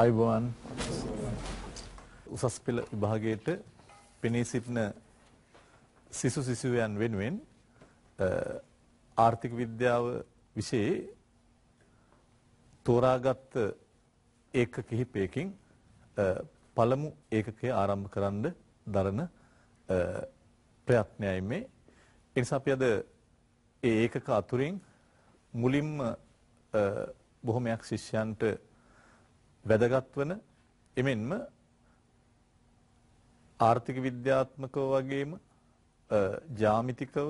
අයිබෝවන් උසස් පෙළ විභාගයට පෙනී සිටින සිසු සිසුවයන් වෙනුවෙන් ආර්ථික විද්‍යාව විෂයේ තෝරාගත් ඒක කිහිපයකින් පළමු ඒකකය ආරම්භ කරන්න දරන ප්‍රයත්නයයි මේ. ඒ නිසා අපි අද ඒ ඒකක අතුරින් මුලින්ම බොහොමයක් ශිෂ්‍යයන්ට වැදගත් වන එමෙන්ම ආර්ථික විද්‍යාත්මකව වගේම ජ්‍යාමිතිකව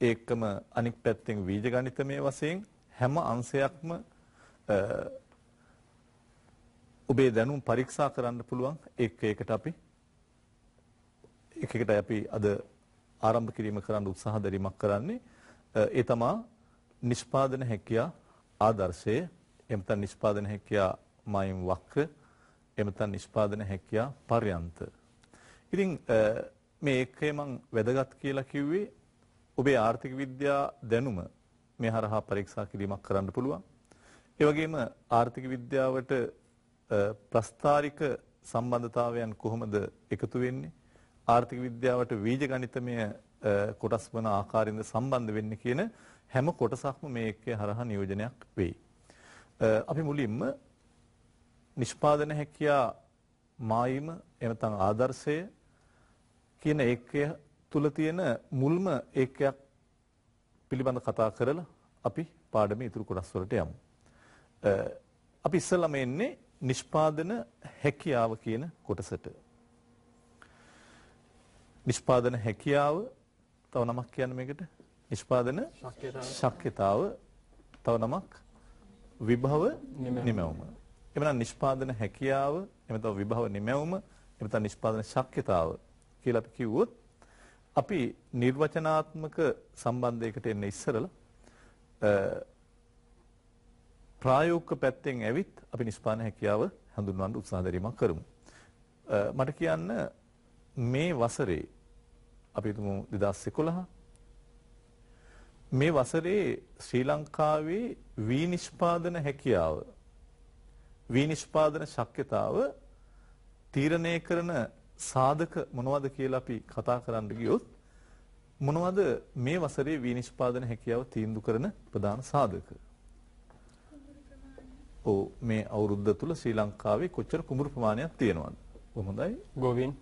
ඒකම අනික් පැත්තෙන් වීජ ගණිතමය වශයෙන් හැම අංශයක්ම ඔබේ දැනුම් පරීක්ෂා කරන්න පුළුවන්. එක් එකට අපි එක එකට අපි අද ආරම්භ කිරීම කරන්න උත්සාහ දැරීමක් කරන්නේ. ඒ තමා නිෂ්පාදන හැකියා ආදර්ශය එමෙතන නිෂ්පාදන හැකියා මයින් වක්‍ර එමෙතන නිෂ්පාදන හැකියා පර්යන්ත ඉතින් මේ ඒකේ මම වැදගත් කියලා කිව්වේ ඔබේ ආර්ථික විද්‍යා දැනුම මේ හරහා පරීක්ෂා කිරීමක් කරන්න පුළුවන්. ඒ වගේම ආර්ථික විද්‍යාවට ප්‍රස්තාරික සම්බන්ධතාවයන් කොහොමද එකතු වෙන්නේ? ආර්ථික විද්‍යාවට වීජ ගණිතමය කොටස් වන ආකාරයෙන්ද සම්බන්ධ වෙන්නේ කියන හැම කොටසක්ම මේකේ හරහා නියෝජනයක් වෙයි. අපි මුලින්ම නිෂ්පාදන හැකියා මායිම එනතන් ආදර්ශය කියන ඒකය තුල තියෙන මුල්ම ඒකයක් පිළිබඳ කතා කරලා අපි පාඩමේ ඉතුරු කොටස් වලට යමු. අපි ඉස්සෙල්ලාම එන්නේ නිෂ්පාදන හැකියාව කියන කොටසට. නිෂ්පාදන හැකියාව තව නමක් කියන්න මේකට නිෂ්පාදන ශක්්‍යතාව තව නමක් විභව නිමැවුම. එමනම් නිෂ්පාදන හැකියාව එමෙතන විභව නිමැවුම එමෙතන නිෂ්පාදන ශක්්‍යතාව කියලා අපි කිව්වොත් අපි නිර්වචනාත්මක සම්බන්ධයකට එන්න ඉස්සරලා ප්‍රායෝගික පැත්තෙන් ඇවිත් අපි නිෂ්පාදන හැකියාව හඳුන්වන්න උත්සාහ දැරීමක් කරමු. මට කියන්න මේ වසරේ අපි හිතමු 2011 මේ වසරේ ශ්‍රී ලංකාවේ විනිෂ්පාදන හැකියාව විනිෂ්පාදන ශක්්‍යතාව තීරණය කරන සාධක මොනවද කියලා අපි කතා කරන්න ගියොත් මොනවද මේ වසරේ විනිෂ්පාදන හැකියාව තීන්දුව කරන ප්‍රධාන සාධක? ඔව් මේ අවුරුද්ද තුල ශ්‍රී ලංකාවේ කොච්චර කුඹුරු ප්‍රමාණයක් තියෙනවද? කොහොමදයි? ගොවින්.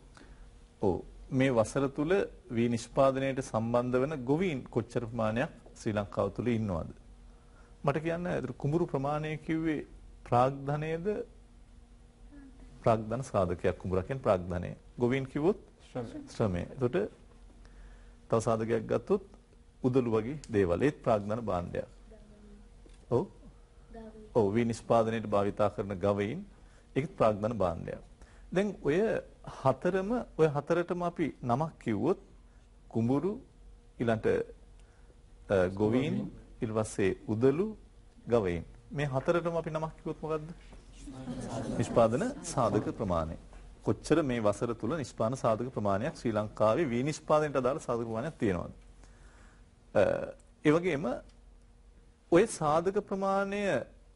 ඔව් මේ වසර තුල විනිෂ්පාදනයට සම්බන්ධ වෙන ගොවීන් කොච්චර ප්‍රමාණයක් ශ්‍රී ලංකාව තුල ඉන්නවද? මට කියන්න කුඹුරු ප්‍රමාණය කිව්වේ ප්‍රාග්ධනයේද ප්‍රාග්ධන සාධකයක් කුඹුරක් කියන්නේ ප්‍රාග්ධනය. ගොවීන් කිව්වොත් ශ්‍රමය. එතකොට තව සාධකයක් ගත්තොත් උදළු වගේ දේවල් ඒත් ප්‍රාග්ධන භාණ්ඩයක්. ඔව්. ඔව් විනිෂ්පාදනයේට භාවිතා කරන ගවයින් ඒකත් ප්‍රාග්ධන භාණ්ඩයක්. දැන් ඔය හතරම ඔය හතරටම අපි නමක් කිව්වොත් කුඹුරු ඊළඟට ගොවීන් පස්සේ උදළු ගවයින් මේ හතරටම අපි නමක් කිව්වොත් මොකද්ද? නිෂ්පාදන සාධක ප්‍රමාණය. කොච්චර මේ වසර තුල නිෂ්පාදන සාධක ප්‍රමාණයක් ශ්‍රී ලංකාවේ විනිෂ්පාදනයට අදාළ සාධක ප්‍රමාණයක් තියෙනවද? ඒ වගේම ওই සාධක ප්‍රමාණය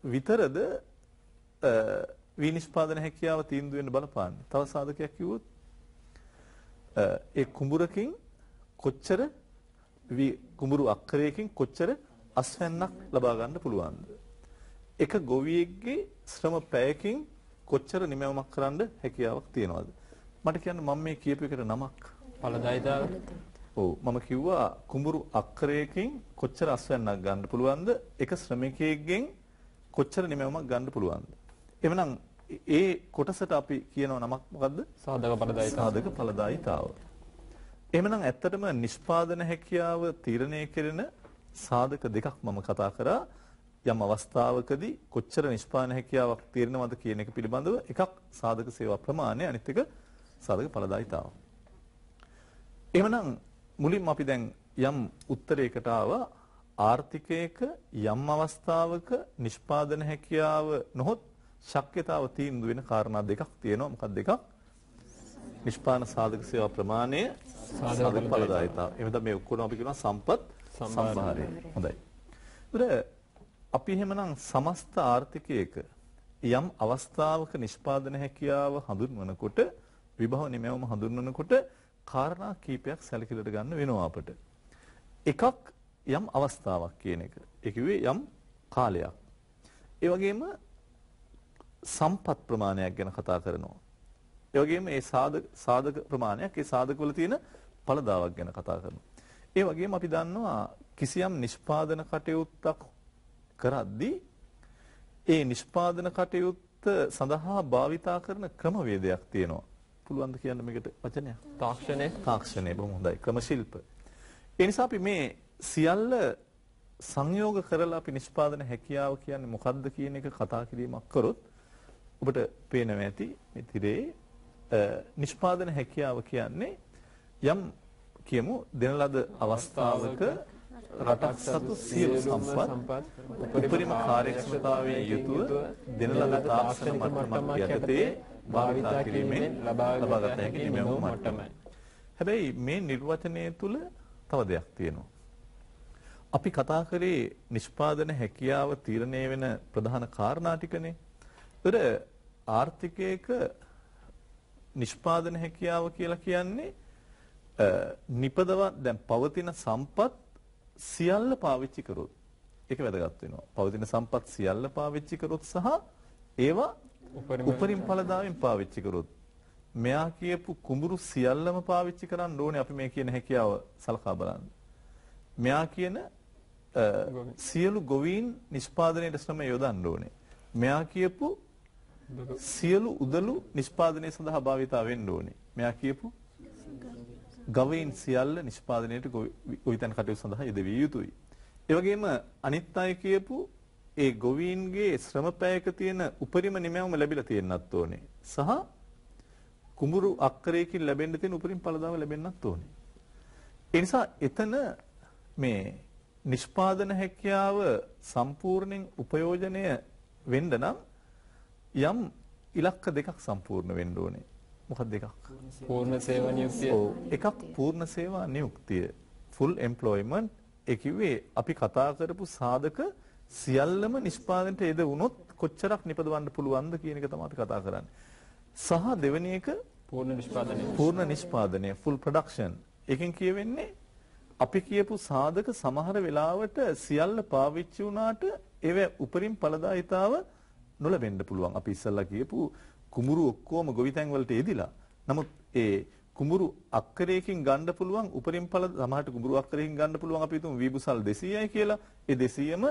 විතරද විනිෂ්පාදන හැකියාව තීන්දුව වෙන්න බලපාන්නේ. තව සාධකයක් කිව්වොත් ඒ කුඹුරකින් කොච්චර කුඹුරු අක්කරයකින් කොච්චර අස්වැන්නක් ලබා ගන්න පුළුවන්ද? එක ගොවියෙක්ගේ ශ්‍රම පැයකින් කොච්චර නිමැවුමක් කරන්න හැකියාවක් තියනවද? මට කියන්න මම මේ කියපු එකට නමක්. ඵලදායිතාව. ඔව් මම කිව්වා කුඹුරු අක්කරයකින් කොච්චර අස්වැන්නක් ගන්න පුළුවන්ද? එක ශ්‍රමිකයෙක්ගෙන් කොච්චර නිමැවුමක් ගන්න පුළුවන්ද? එවනම් ඒ කොටසට අපි කියනව නමක් මොකද්ද? සාධක ඵලදායිතාව. සාධක ඵලදායිතාව. එහෙමනම් ඇත්තටම නිෂ්පාදන හැකියාව තීරණය කරන සාධක දෙකක් මම කතා කරා. යම් අවස්ථාවකදී කොච්චර නිෂ්පාදන හැකියාවක් තීරණවද කියන එක පිළිබඳව එකක් සාධක සේවා ප්‍රමාණය අනිත් එක සාධක ඵලදායිතාව. එහෙමනම් මුලින්ම අපි දැන් යම් උත්තරයකට ආවා ආර්ථිකයක යම් අවස්ථාවක නිෂ්පාදන හැකියාව නොහොත් ශක්්‍යතාව තීන්දුව වෙන කාරණා දෙකක් තියෙනවා මොකක්ද දෙකක් නිෂ්පාදන සාධක සේවා ප්‍රමාණය සාධක ඵලදායිතාව. එහෙනම් මේ ඔක්කොම අපි කියනවා සම්පත් සම්භාරය. හොඳයි. ඒතර අපි එහෙමනම් සමස්ත ආර්ථිකයක යම් අවස්ථාවක නිෂ්පාදන හැකියාව හඳුන්වනකොට විභව නිමැවුම හඳුන්වනකොට කාරණා කීපයක් සැලකිලට ගන්න වෙනවා අපට. එකක් යම් අවස්ථාවක් කියන එක. ඒ කිව්වේ යම් කාලයක්. ඒ වගේම සම්පත් ප්‍රමාණයක් ගැන කතා කරනවා. ඒ වගේම ඒ සාධක සාධක ප්‍රමාණයක් ඒ සාධකවල තියෙන ඵලදාවක් ගැන කතා කරනවා. ඒ වගේම අපි දන්නවා කිසියම් නිෂ්පාදන කටයුත්තක් කරද්දී ඒ නිෂ්පාදන කටයුත්ත සඳහා භාවිතා කරන ක්‍රමවේදයක් තියෙනවා. පුළුවන්ද කියන්න මේකට වචනයක්? තාක්ෂණය තාක්ෂණය බොහොම හොඳයි. ක්‍රම ශිල්ප. ඒ නිසා අපි මේ සියල්ල සංයෝග කරලා අපි නිෂ්පාදන හැකියාව කියන්නේ මොකක්ද කියන එක කතා කිරීමක් කරොත් ඔබට පේනවා ඇති මේ තිරේ නිෂ්පාදන හැකියාව කියන්නේ යම් කියමු දෙන ලද අවස්ථාවක රටක් සතු සියලු සම්පත් උපරිම කාර්යක්ෂමතාවයෙන් යුතුව දෙන ලද තාක්ෂණ මට්ටමක් යටතේ භාවිතා කිරීමෙන් ලබාගත හැකි නිමැවුම් මට්ටමයි. හැබැයි මේ නිර්වචනය තුල තව දෙයක් තියෙනවා. අපි කතා කරේ නිෂ්පාදන හැකියාව තීරණය වෙන ප්‍රධාන කාරණා ටිකනේ. ඒතර ආර්ථිකයක නිෂ්පාදන හැකියාව කියලා කියන්නේ නිපදව දැන් පවතින සම්පත් සියල්ල පාවිච්චි කරොත් ඒක වැදගත් වෙනවා. පවතින සම්පත් සියල්ල පාවිච්චි කරොත් සහ ඒවා උපරිම ඵලදායෙන් පාවිච්චි කරොත් මෙයා කියපු කුඹුරු සියල්ලම පාවිච්චි කරන්න ඕනේ අපි මේ කියන හැකියාව සලකා බලන්න. මෙයා කියන සියලු ගොවීන් නිෂ්පාදනයේ ශ්‍රම යොදන්න ඕනේ. මෙයා කියපු සියලු උදළු නිෂ්පාදනය සඳහා භාවිතා වෙන්න ඕනේ. මෙයා කියපු ගවයින් සියල්ල නිෂ්පාදනයට ගොවිතැන් කටයුතු සඳහා යෙදවිය යුතුයි. ඒ වගේම අනිත් අය කියපු ඒ ගොවීන්ගේ ශ්‍රම පැයක තියෙන උපරිම නිමැවුම ලැබිලා තියෙන්නත් ඕනේ. සහ කුඹුරු අක්කරයකින් ලැබෙන්න තියෙන උපරිම ඵලදාව ලැබෙන්නත් ඕනේ. ඒ නිසා එතන මේ නිෂ්පාදන හැකියාව සම්පූර්ණයෙන් උපයෝජනය වෙන්න නම් යම් ඉලක්ක දෙකක් සම්පූර්ණ වෙන්න ඕනේ. මොකක්ද දෙකක්? පූර්ණ සේවා නියුක්තිය. ඔව් එකක් පූර්ණ සේවා නියුක්තිය. full employment ඒ කිව්වේ අපි කතා කරපු සාධක සියල්ලම නිෂ්පාදනයට යෙද වුණොත් කොච්චරක් නිපදවන්න පුළුවන්ද කියන එක තමයි අපි කතා කරන්නේ. සහ දෙවෙනි එක පූර්ණ නිෂ්පාදනය. පූර්ණ නිෂ්පාදනය full production. එකෙන් කියවෙන්නේ අපි කියපු සාධක සමහර වෙලාවට සියල්ල පාවිච්චි වුණාට ඒව උපරිම ඵලදායිතාව නොලැබෙන්න පුළුවන්. අපි ඉස්සල්ලා කියපු කුඹුරු ඔක්කොම ගොවිතැන් වලට එදිලා. නමුත් ඒ කුඹුරු අක්කරයකින් ගන්න පුළුවන් උපරිම ඵල සමහරට කුඹුරු අක්කරයකින් ගන්න පුළුවන් අපි හිතමු වීබුසල් 200යි කියලා. ඒ 200ම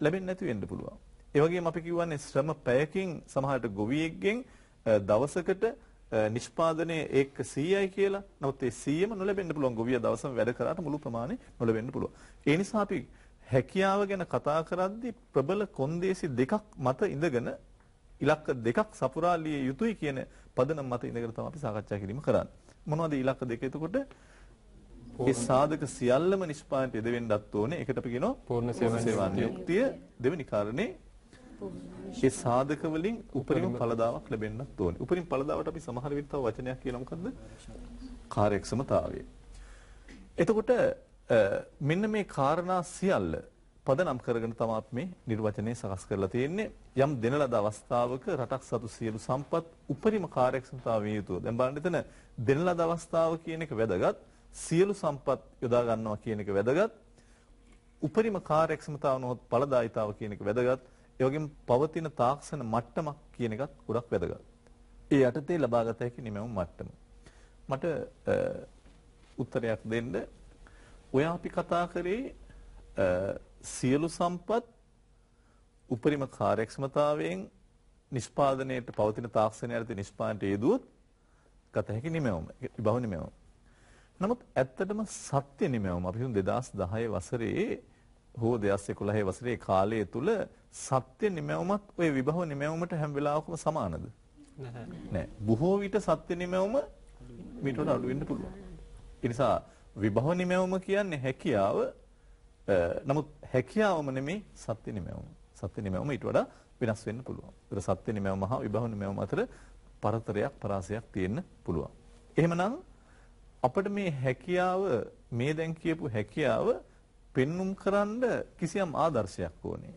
ලැබෙන්නේ නැති වෙන්න පුළුවන්. ඒ වගේම අපි කියවන්නේ ශ්‍රම පැයකින් සමහරට ගොවියෙක්ගෙන් දවසකට නිෂ්පාදනයේ ඒක 100යි කියලා. නමුත් ඒ 100ම නොලැබෙන්න පුළුවන්. ගොවියා දවසම වැඩ කරාට මුළු ප්‍රමාණය නොලැබෙන්න පුළුවන්. ඒ නිසා අපි හැකියාව ගැන කතා කරද්දී ප්‍රබල කොන්දේසි දෙකක් මත ඉඳගෙන ඉලක්ක දෙකක් සපුරාලිය යුතුයි කියන පදනම මත ඉඳගෙන තමයි අපි සාකච්ඡා කිරීම කරන්නේ. මොනවද ඉලක්ක දෙක? එතකොට ඒ සාධක සියල්ලම නිෂ්පාදනයට යෙදෙන්නත් ඕනේ. ඒකට අපි කියනවා පූර්ණ සේවා නියුක්තිය. දෙවෙනි කාරණේ ඒ සාධක වලින් උපරිම ඵලදාවක් ලැබෙන්නත් ඕනේ. උපරිම ඵලදාවට අපි සමහර විට තව වචනයක් කියලා මොකද්ද? කාර්යක්ෂමතාවය. එතකොට මෙන්න මේ කාරණා සියල්ල පදනම් කරගෙන තමයි මේ නිර්වචනය සකස් කරලා තියෙන්නේ. යම් දෙන ලද අවස්ථාවක රටක් සතු සියලු සම්පත් උපරිම කාර්යක්ෂමතාවය යුතුව. දැන් බලන්න එතන දෙන ලද අවස්ථාව කියන එක වැදගත්. සියලු සම්පත් යොදා ගන්නවා කියන එක වැදගත්. උපරිම කාර්යක්ෂමතාව නොහොත් ඵලදායිතාව කියන එක වැදගත්. ඒ වගේම පවතින තාක්ෂණ මට්ටමක් කියන එකත් ගොඩක් වැදගත්. ඒ යටතේ ලබාගත හැකි නිමැවුම් මට්ටම. මට උත්තරයක් දෙන්න. ඔය අපි කතා කරේ සියලු සම්පත් උපරිම කාර්යක්ෂමතාවයෙන් නිෂ්පාදනයේට පවතින තාක්ෂණයට නිෂ්පාදනයට යෙදුවොත් ගත හැකි නිමැවුම. විභව නිමැවුම. නමුත් ඇත්තටම සත්‍ය නිමැවුම අපි හිතමු 2010 වසරේ හෝ 2011 වසරේ කාලය තුල සත්‍ය නිමැවුමත් ওই විභව නිමැවුමට හැම වෙලාවකම සමානද? නැහැ. නෑ. බොහෝ විට සත්‍ය නිමැවුම මීට වඩා අඩු වෙන්න පුළුවන්. ඒ නිසා විභව නිමැවුම කියන්නේ හැකියාව නමුත් හැකියාවම නෙමෙයි සත්‍ය නිමැවුම. සත්‍ය නිමැවුම ඊට වඩා වෙනස් වෙන්න පුළුවන්. ඒතර සත්‍ය නිමැවුම හා විභව නිමැවුම අතර පරතරයක් පරාසයක් තියෙන්න පුළුවන්. එහෙමනම් අපිට මේ හැකියාව මේ දැන් කියපු හැකියාව පෙන්눔 කරන්න කිසියම් ආදර්ශයක් ඕනේ.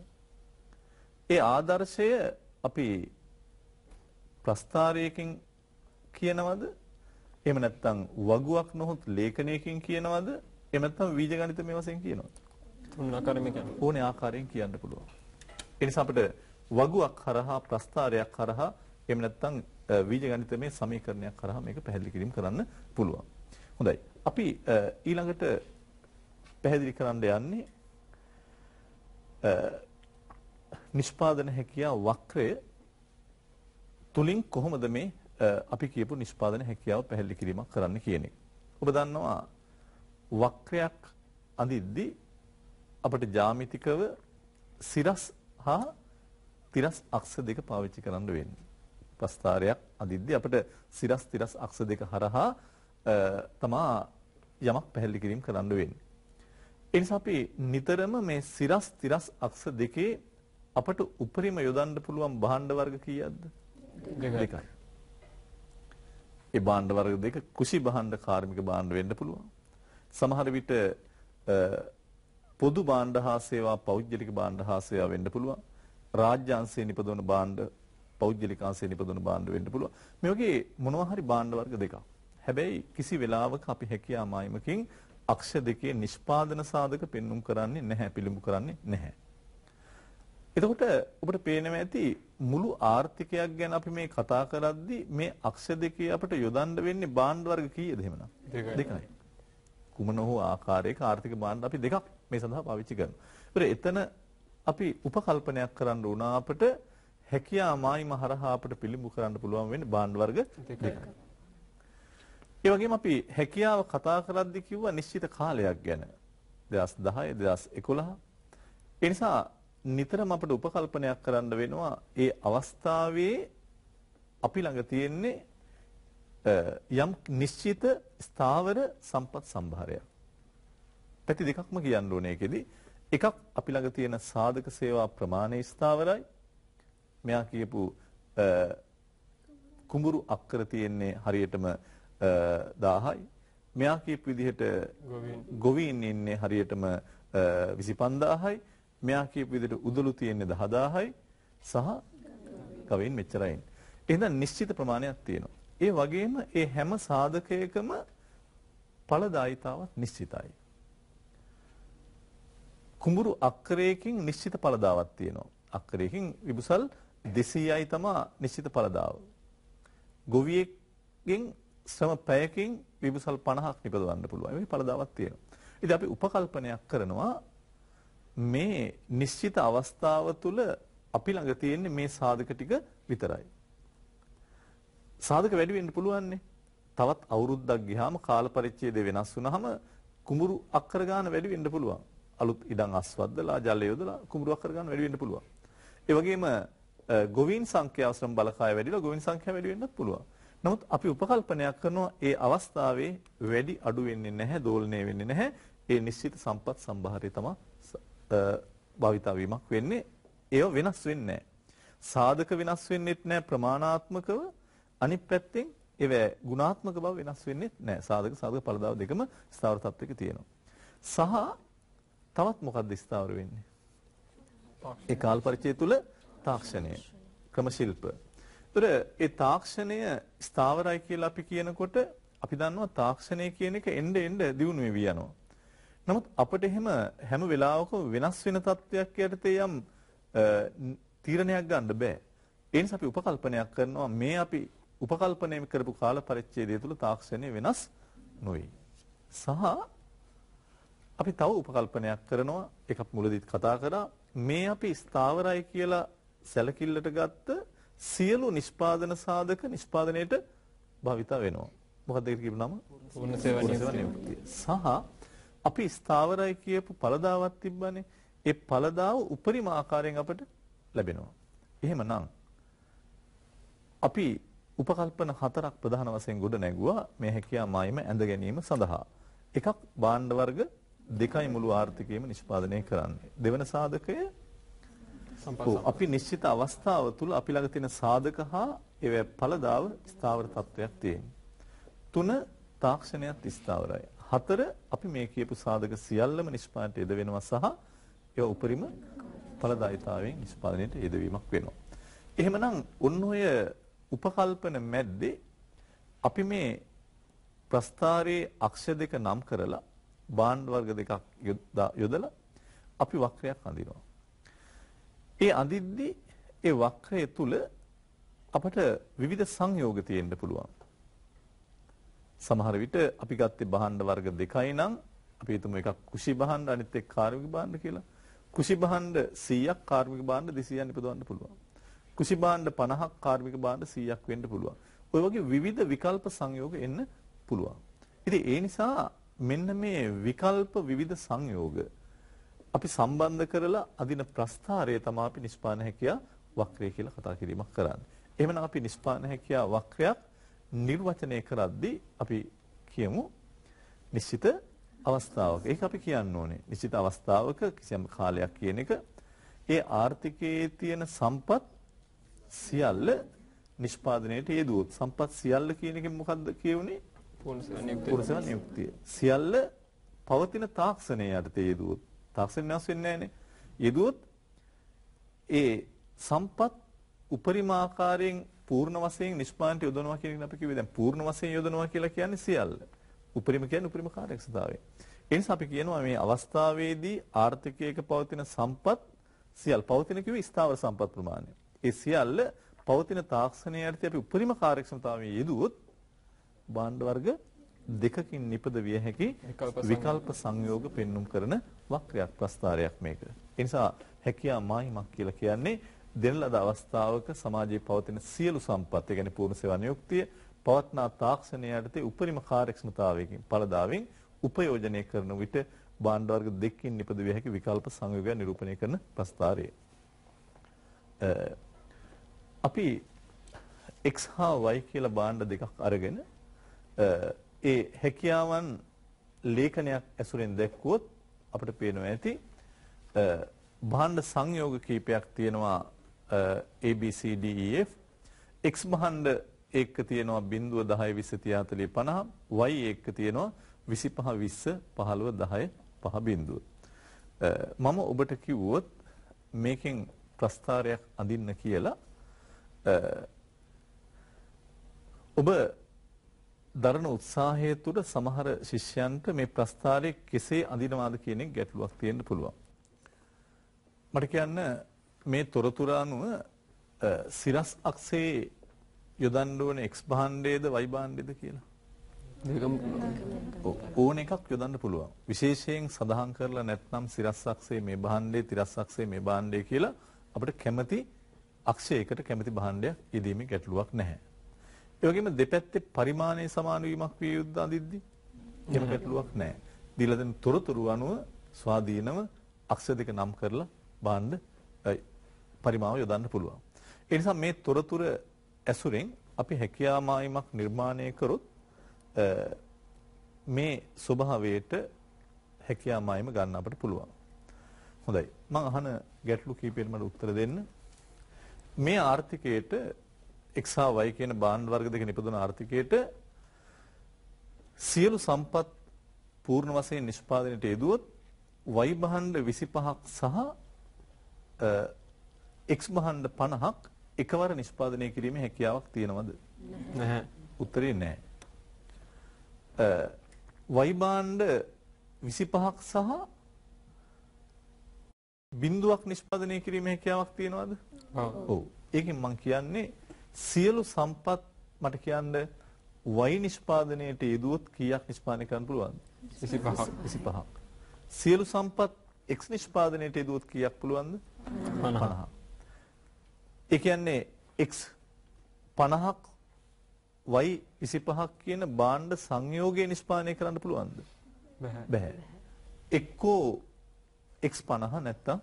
ඒ ආදර්ශය අපි ප්‍රස්තාරයකින් කියනවද? එහෙම නැත්නම් වගුවක් නොහොත් ලේඛනයකින් කියනවද? එහෙම නැත්නම් වීජ ගණිතමය වශයෙන් කියනවද? තුන් ආකාරයෙන්ම කියන්නේ. ඕනේ ආකාරයෙන් කියන්න පුළුවන්. ඒ නිසා අපිට වගුවක් හරහා ප්‍රස්තාරයක් හරහා එහෙම නැත්නම් වීජ ගණිතමය සමීකරණයක් හරහා මේක පැහැදිලි කිරීම කරන්න පුළුවන්. හොඳයි. අපි ඊළඟට පැහැදිලි කරන්න යන්නේ නිෂ්පාදන හැකියාව වක්‍රය තුලින් කොහොමද මේ අපි කියපු නිෂ්පාදන හැකියාව පැහැදිලි කිරීමක් කරන්න කියන එක. ඔබ දන්නවා වක්‍රයක් අඳිද්දී අපිට ජ්‍යාමිතිකව සිරස් හා තිරස් අක්ෂ දෙක පාවිච්චි කරන්න වෙන්නේ. ප්‍රස්ථාරයක් අඳිද්දී අපිට සිරස් තිරස් අක්ෂ දෙක හරහා තමා යමක් පැහැදිලි කිරීම කරන්න වෙන්නේ. ඒ නිසා අපි නිතරම මේ සිරස් තිරස් අක්ෂ දෙකේ අපට උපරිම යොදන්න පුළුවන් භාණ්ඩ වර්ග කීයක්ද? දෙකයි. ඒ භාණ්ඩ වර්ග දෙක කුසි භාණ්ඩ කාර්මික භාණ්ඩ වෙන්න පුළුවන්. සමහර විට පොදු භාණ්ඩ හා සේවා පෞද්ගලික භාණ්ඩ හා සේවා වෙන්න පුළුවන්. රාජ්‍ය අංශයේ නිපදවන භාණ්ඩ පෞද්ගලික අංශයේ නිපදවන භාණ්ඩ වෙන්න පුළුවන්. මේ වගේ මොනවා හරි භාණ්ඩ වර්ග දෙකක්. හැබැයි කිසි වෙලාවක අපි හැකියා මායිමකින් අක්ෂ දෙකේ නිෂ්පාදන සාධක පෙන්눔 කරන්නේ නැහැ පිළිඹු කරන්නේ නැහැ. එතකොට ඔබට පේනවා ඇති මුළු ආර්ථිකයක් ගැන අපි මේ කතා කරද්දී මේ අක්ෂ දෙකේ අපිට යොදන්න වෙන්නේ භාණ්ඩ වර්ග කීයද එහෙමනම්? දෙකයි. කුමන හෝ ආකාරයක ආර්ථික භාණ්ඩ අපි දෙකක් මේ සඳහා පාවිච්චි කරනවා. එතන අපි උපකල්පනයක් කරන්න උනා අපිට හැකියා මායිම හරහා අපිට පිළිඹු කරන්න පුළුවන් වෙන්නේ භාණ්ඩ වර්ග දෙකයි. ඒ වගේම අපි හැකියාව කතා කරද්දී කිව්වා නිශ්චිත කාලයක් ගැන 2010 2011 ඒ නිසා නිතරම අපිට උපකල්පනයක් කරන්න වෙනවා ඒ අවස්ථාවේ අපි ළඟ තියෙන්නේ යම් නිශ්චිත ස්ථාවර සම්පත් සම්භාරයක්. පැති දෙකක්ම කියන්න ඕනේ ඒකෙදි. එකක් අපි ළඟ තියෙන සාධක සේවා ප්‍රමාණය ස්ථාවරයි. මෙයා කියපු කුඹුරු අක්කර තියෙන්නේ හරියටම 1000යි. මෙයා කියපු විදිහට ගොවීන් ඉන්නේ හරියටම 25000යි. මෙයා කියපු විදිහට උදළු තියෙන්නේ 10000යි සහ ගවයින් මෙච්චරයි. එහෙනම් නිශ්චිත ප්‍රමාණයක් තියෙනවා. ඒ වගේම ඒ හැම සාධකයකම ඵලදායිතාවක් නිශ්චිතයි. කුඹුරු අක්කරයකින් නිශ්චිත ඵලදාවක් තියෙනවා. අක්කරයකින් විබුසල් 200යි තමයි නිශ්චිත ඵලදාව. ගොවියෙක්ගෙන් ශ්‍රම පැයකින් විබුසල් 50ක් නිපදවන්න පුළුවන්. මේ ඵලදාවක් තියෙනවා. ඉතින් අපි උපකල්පනයක් කරනවා මේ නිශ්චිත අවස්ථාව තුළ අපි ළඟ තියෙන්නේ මේ සාධක ටික විතරයි. සාධක වැඩි වෙන්න පුළුවන්නේ. තවත් අවුරුද්දක් ගියාම කාල පරිච්ඡේදය වෙනස් වුනහම කුඹුරු අක්කර ගන්න වැඩි වෙන්න පුළුවන්. අලුත් ඉඩම් අස්වද්දලා ජලය යොදලා කුඹුරු අක්කර ගන්න වැඩි වෙන්න පුළුවන්. ඒ වගේම ගොවීන් සංඛ්‍යාව ශ්‍රම බලකාය වැඩිලා ගොවීන් සංඛ්‍යාව වැඩි වෙන්නත් පුළුවන්. නමුත් අපි උපකල්පනයක් කරනවා ඒ අවස්ථාවේ වැඩි අඩු වෙන්නේ නැහැ, දෝලණය වෙන්නේ නැහැ. ඒ නිශ්චිත සම්පත් සම්භාරය තමයි භාවිතා වීමක් වෙන්නේ. ඒව වෙනස් වෙන්නේ නැහැ. සාධක වෙනස් වෙන්නේත් නැහැ ප්‍රමාණාත්මකව. අනිත් පැත්තෙන් ඒව ගුණාත්මක බව වෙනස් වෙන්නේ නැහැ. සාධක සාධක ඵලදාව දෙකම ස්ථාවර තත්වයක තියෙනවා. සහ තවත් මොකක්ද ස්ථාවර වෙන්නේ? ඒ කාල පරිච්ඡේදය තුල තාක්ෂණය, ක්‍රම ශිල්ප. ඒතර ඒ තාක්ෂණය ස්ථාවරයි කියලා අපි කියනකොට අපි දන්නවා තාක්ෂණය කියන එක එnde එnde දියුණු වෙවි යනවා. නමුත් අපිට එහෙම හැම වෙලාවකම වෙනස් වෙන තත්වයක් යටතේ යම් තීරණයක් ගන්න බෑ. ඒ නිසා අපි උපකල්පනයක් කරනවා මේ අපි උපකල්පනය කරපු කාල පරිච්ඡේදය තුළ තාක්ෂණය වෙනස් නොවේ. සහ අපි තව උපකල්පනයක් කරනවා එකක් මුලදීත් කතා කරා මේ අපි ස්ථාවරයි කියලා සැලකිල්ලට ගත්ත සියලු නිෂ්පාදන සාධක නිෂ්පාදනයේට භාවිත වෙනවා. මොකක්ද ඒක කියපු නම? පූර්ණ සේවා නියුක්තිය. සහ අපි ස්ථාවරයි කියපු පළදාවක් තිබ්බනේ. ඒ පළදාව උපරිම ආකාරයෙන් අපට ලැබෙනවා. එහෙමනම් අපි උපකල්පන හතරක් ප්‍රධාන වශයෙන් ගොඩ නැගුවා මේ හැකියා මායිම ඇඳ ගැනීම සඳහා. එකක් භාණ්ඩ වර්ග දෙකයි මුළු ආර්ථිකයම නිෂ්පාදනය කරන්නේ. දෙවන සාධකය අපි නිශ්චිත අවස්ථාව තුල අපි ළඟ තියෙන සාධක හා ඒ ඵලදාව ස්ථාවර තත්වයක් තියෙනවා. තුන තාක්ෂණයත් ස්ථාවරයි. හතර අපි මේ කියපු සාධක සියල්ලම නිෂ්පාදනයට යෙද වෙනවා සහ ඒ උපරිම ඵලදායීතාවයෙන් නිෂ්පාදනයට යෙදවීමක් වෙනවා. එහෙමනම් ඔය උපකල්පන මැද්දේ අපි මේ ප්‍රස්ථාරයේ අක්ෂ දෙක නම් කරලා භාණ්ඩ වර්ග දෙකක් යොදලා අපි වක්‍රයක් අඳිනවා. ඒ අඳිද්දී ඒ වක්‍රය තුල අපට විවිධ සංයෝග තියෙන්න පුළුවන්. සමහර විට අපි ගත්තේ භාණ්ඩ වර්ග දෙකයි නම් අපි හිතමු එකක් කුෂි භාණ්ඩ අනිත් එක කාර්මික භාණ්ඩ කියලා. කුෂි භාණ්ඩ 100ක් කාර්මික භාණ්ඩ 200ක් නිපදවන්න පුළුවන්. කුෂි භාණ්ඩ 50ක් කාර්මික භාණ්ඩ 100ක් වෙන්න පුළුවන්. ඔය වගේ විවිධ විකල්ප සංයෝග එන්න පුළුවන්. ඉතින් ඒ නිසා මෙන්න මේ විකල්ප විවිධ සංයෝග අපි සම්බන්ධ කරලා අදින ප්‍රස්ථාරය තමයි අපි නිෂ්පාන හැකියා වක්‍රය කියලා කතා කිරීමක් කරන්නේ. එහෙමනම් අපි නිෂ්පාන හැකියා වක්‍රයක් නිර්වචනය කරද්දී අපි කියමු නිශ්චිත අවස්ථාවක. ඒක අපි කියන්න ඕනේ. නිශ්චිත අවස්ථාවක කිසියම් කාලයක් කියන එක ඒ ආර්ථිකයේ තියෙන සම්පත් සියල්ල නිෂ්පාදනයට යෙදුවොත් සම්පත් සියල්ල කියන එකෙන් මොකද්ද කියුනේ? පුරුෂයන් නියුක්තිය. සියල්ල පවතින තාක්ෂණයේ යටතේ යෙදුවොත් තාක්ෂණ වෙනස් වෙන්නේ නැහනේ. යෙදුවොත් ඒ සම්පත් උපරිම ආකාරයෙන් පූර්ණ වශයෙන් නිෂ්පාදනයට යොදනවා කියන එක අපි කිව්වේ දැන් පූර්ණ වශයෙන් යොදනවා කියලා කියන්නේ සියල්ල. උපරිම කියන්නේ උපරිම කාර්යක්ෂතාවය. ඒ නිසා අපි කියනවා මේ අවස්ථාවේදී ආර්ථිකයක පවතින සම්පත් සියල්ල පවතින කිව්වේ ස්ථාවර සම්පත් ප්‍රමාණය. ඒ සියල්ල පවතින තාක්ෂණය යටතේ අපි උපරිම කාර්යක්ෂමතාවයේ යෙදුවොත් භාණ්ඩ වර්ග දෙකකින් නිපද විය හැකි විකල්ප සංයෝග පෙන්눔 කරන වක්‍රයක් ප්‍රස්තාරයක් මේක. ඒ නිසා හැකියා මායිමක් කියලා කියන්නේ දෙන ලද අවස්ථාවක සමාජයේ පවතින සියලු සම්පත්, ඒ කියන්නේ පූර්ණ සේවා නියුක්තිය, පවත්නා තාක්ෂණය යටතේ උපරිම කාර්යක්ෂමතාවයකින් පළදාවෙන් උපයෝජනය කරන විට භාණ්ඩ වර්ග දෙකකින් නිපද විය හැකි විකල්ප සංයෝගය නිරූපණය කරන ප්‍රස්තාරය. අපි x හා y කියලා භාණ්ඩ දෙකක් අරගෙන ඒ හැකියාවන් ලේඛනයක් ඇසුරෙන් දැක්වුවොත් අපිට පේනවා ඇති. භාණ්ඩ සංයෝග කීපයක් තියෙනවා A B C D E F. X භාණ්ඩ එක තියෙනවා 0 10 20 30 40 50 Y එක තියෙනවා 25 20 15 10 5 බිඳුව. මම ඔබට කිව්වොත් මේකෙන් ප්‍රස්තාරයක් අඳින්න කියලා ඔබ දරන උත්සාහය තුළ සමහර ශිෂ්‍යයන්ට මේ ප්‍රස්තාරය කෙසේ අඳිනවාද කියන එක ගැටලුවක් තියෙන්න පුළුවන්. මට කියන්න මේ තොරතුරු අනුව සිරස් අක්ෂේ යොදන්න ඕන X භාණ්ඩයේද Y භාණ්ඩයේද කියලා. ඕන එකක් යොදන්න පුළුවන්. විශේෂයෙන් සඳහන් කරලා නැත්නම් සිරස් අක්ෂේ මේ භාණ්ඩේ, තිරස් අක්ෂේ මේ භාණ්ඩේ කියලා අපිට කැමති අක්ෂයකට කැමති භාණ්ඩයක් යෙදීමේ ගැටලුවක් නැහැ. ඒ වගේම දෙපැත්තේ පරිමාණයේ සමාන වීමක් විය යුද්ධ අඳිද්දි එහෙම ගැටලුවක් නැහැ. දීලා දෙන තොරතුරු අනුව ස්වාධීනව අක්ෂ දෙක නම් කරලා භාණ්ඩ පරිමාව යොදන්න පුළුවන්. ඒ නිසා මේ තොරතුරු ඇසුරෙන් අපි හැකියා මායිමක් නිර්මාණය කරොත් මේ ස්වභාවයට හැකියා මායිම ගන්න අපට පුළුවන්. හොඳයි. මම අහන ගැටලු කීපෙකට මට උත්තර දෙන්න. මේ ආර්ථිකයේට x හා y කියන භාණ්ඩ වර්ග දෙක නිපදවන ආර්ථිකයට සියලු සම්පත් පූර්ණ වශයෙන් නිෂ්පාදනයට යෙදුවොත් y භාණ්ඩ 25ක් සහ x භාණ්ඩ 50ක් එකවර නිෂ්පාදනය කිරීමේ හැකියාවක් තියෙනවද? නැහැ. උත්තරේ නැහැ. y භාණ්ඩ 25ක් සහ බිඳුවක් නිෂ්පාදනය කිරීමේ හැකියාවක් තියෙනවද? ඔව්. ඒකෙන් මම කියන්නේ සියලු සම්පත් මට කියන්න වයි නිෂ්පාදනයට යෙදුවොත් කීයක් නිෂ්පාදනය කරන්න පුළුවන්ද? 25ක් 25ක්. සියලු සම්පත් X නිෂ්පාදනයට යෙදුවොත් කීයක් පුළුවන්ද? 50ක්. ඒ කියන්නේ X 50ක් y 25ක් කියන භාණ්ඩ සංයෝගය නිෂ්පාදනය කරන්න පුළුවන්ද? බැහැ. බැහැ. එක්කෝ x 50 නැත්තම්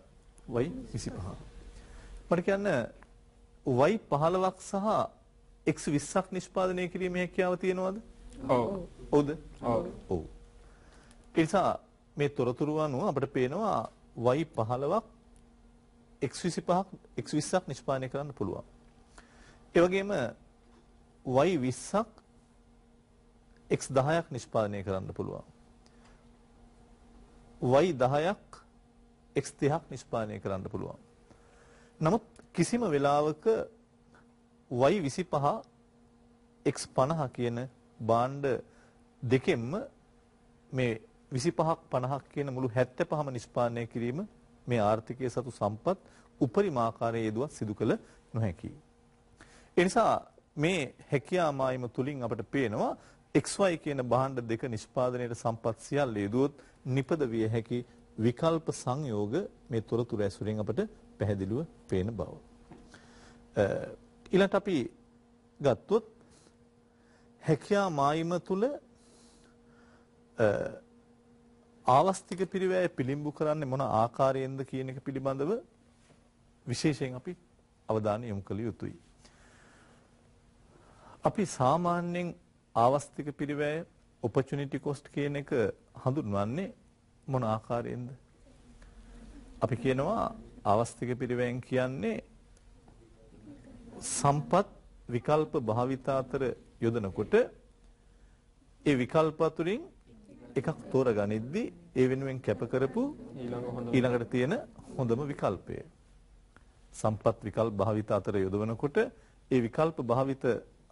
y 25. මට කියන්න y 15ක් සහ x 20ක් නිෂ්පාදනය කිරීමේ හැකියාව තියෙනවද? ඔව්. ඔව්ද? ඔව්. ඔව්. ඒ නිසා මේ තොරතුරු අනුව අපිට පේනවා y 15ක් x 25ක් x 20ක් නිෂ්පාදනය කරන්න පුළුවන්. ඒ වගේම y 20ක් x 10ක් නිෂ්පාදනය කරන්න පුළුවන්. y 10ක් x 30ක් නිෂ්පාදනය කරන්න පුළුවන්. නමුත් කිසිම වෙලාවක y25 x50 කියන භාණ්ඩ දෙකෙන්ම මේ 25ක් 50ක් කියන මුළු 75ම නිෂ්පාදනය කිරීම මේ ආර්ථිකයේ සතු සම්පත් උපරිම ආකාරයේ යෙදුවත් සිදු කළ නොහැකියි. ඒ නිසා මේ හැකියා මායිම තුලින් අපට පේනවා XY කියන භාණ්ඩ දෙක නිෂ්පාදනයේ සම්පත් සියල්ල යෙදුවොත් නිපද විය හැකි විකල්ප සංයෝග මේ තොරතුරු ඇසුරෙන් අපට පැහැදිලිව පේන බව. ඊළඟට අපි ගත්තොත් හැකියා මායිම තුල ආවස්තික පිරිවැය පිළිඹු කරන්නේ මොන ආකාරයෙන්ද කියන එක පිළිබඳව විශේෂයෙන් අපි අවධානය යොමු කළ යුතුයි. අපි සාමාන්‍යයෙන් ආවස්තික පිරිවැය opportunity cost කියන එක හඳුන්වන්නේ මොන ආකාරයෙන්ද? අපි කියනවා ආවස්තික පිරිවැයෙන් කියන්නේ සම්පත් විකල්ප භාවිතා අතර යොදනකොට ඒ විකල්ප අතුරින් එකක් තෝරගනිද්දී ඒ වෙනුවෙන් කැප කරපු ඊළඟට තියෙන හොඳම විකල්පය. සම්පත් විකල්ප භාවිත අතර යොදවනකොට ඒ විකල්ප භාවිත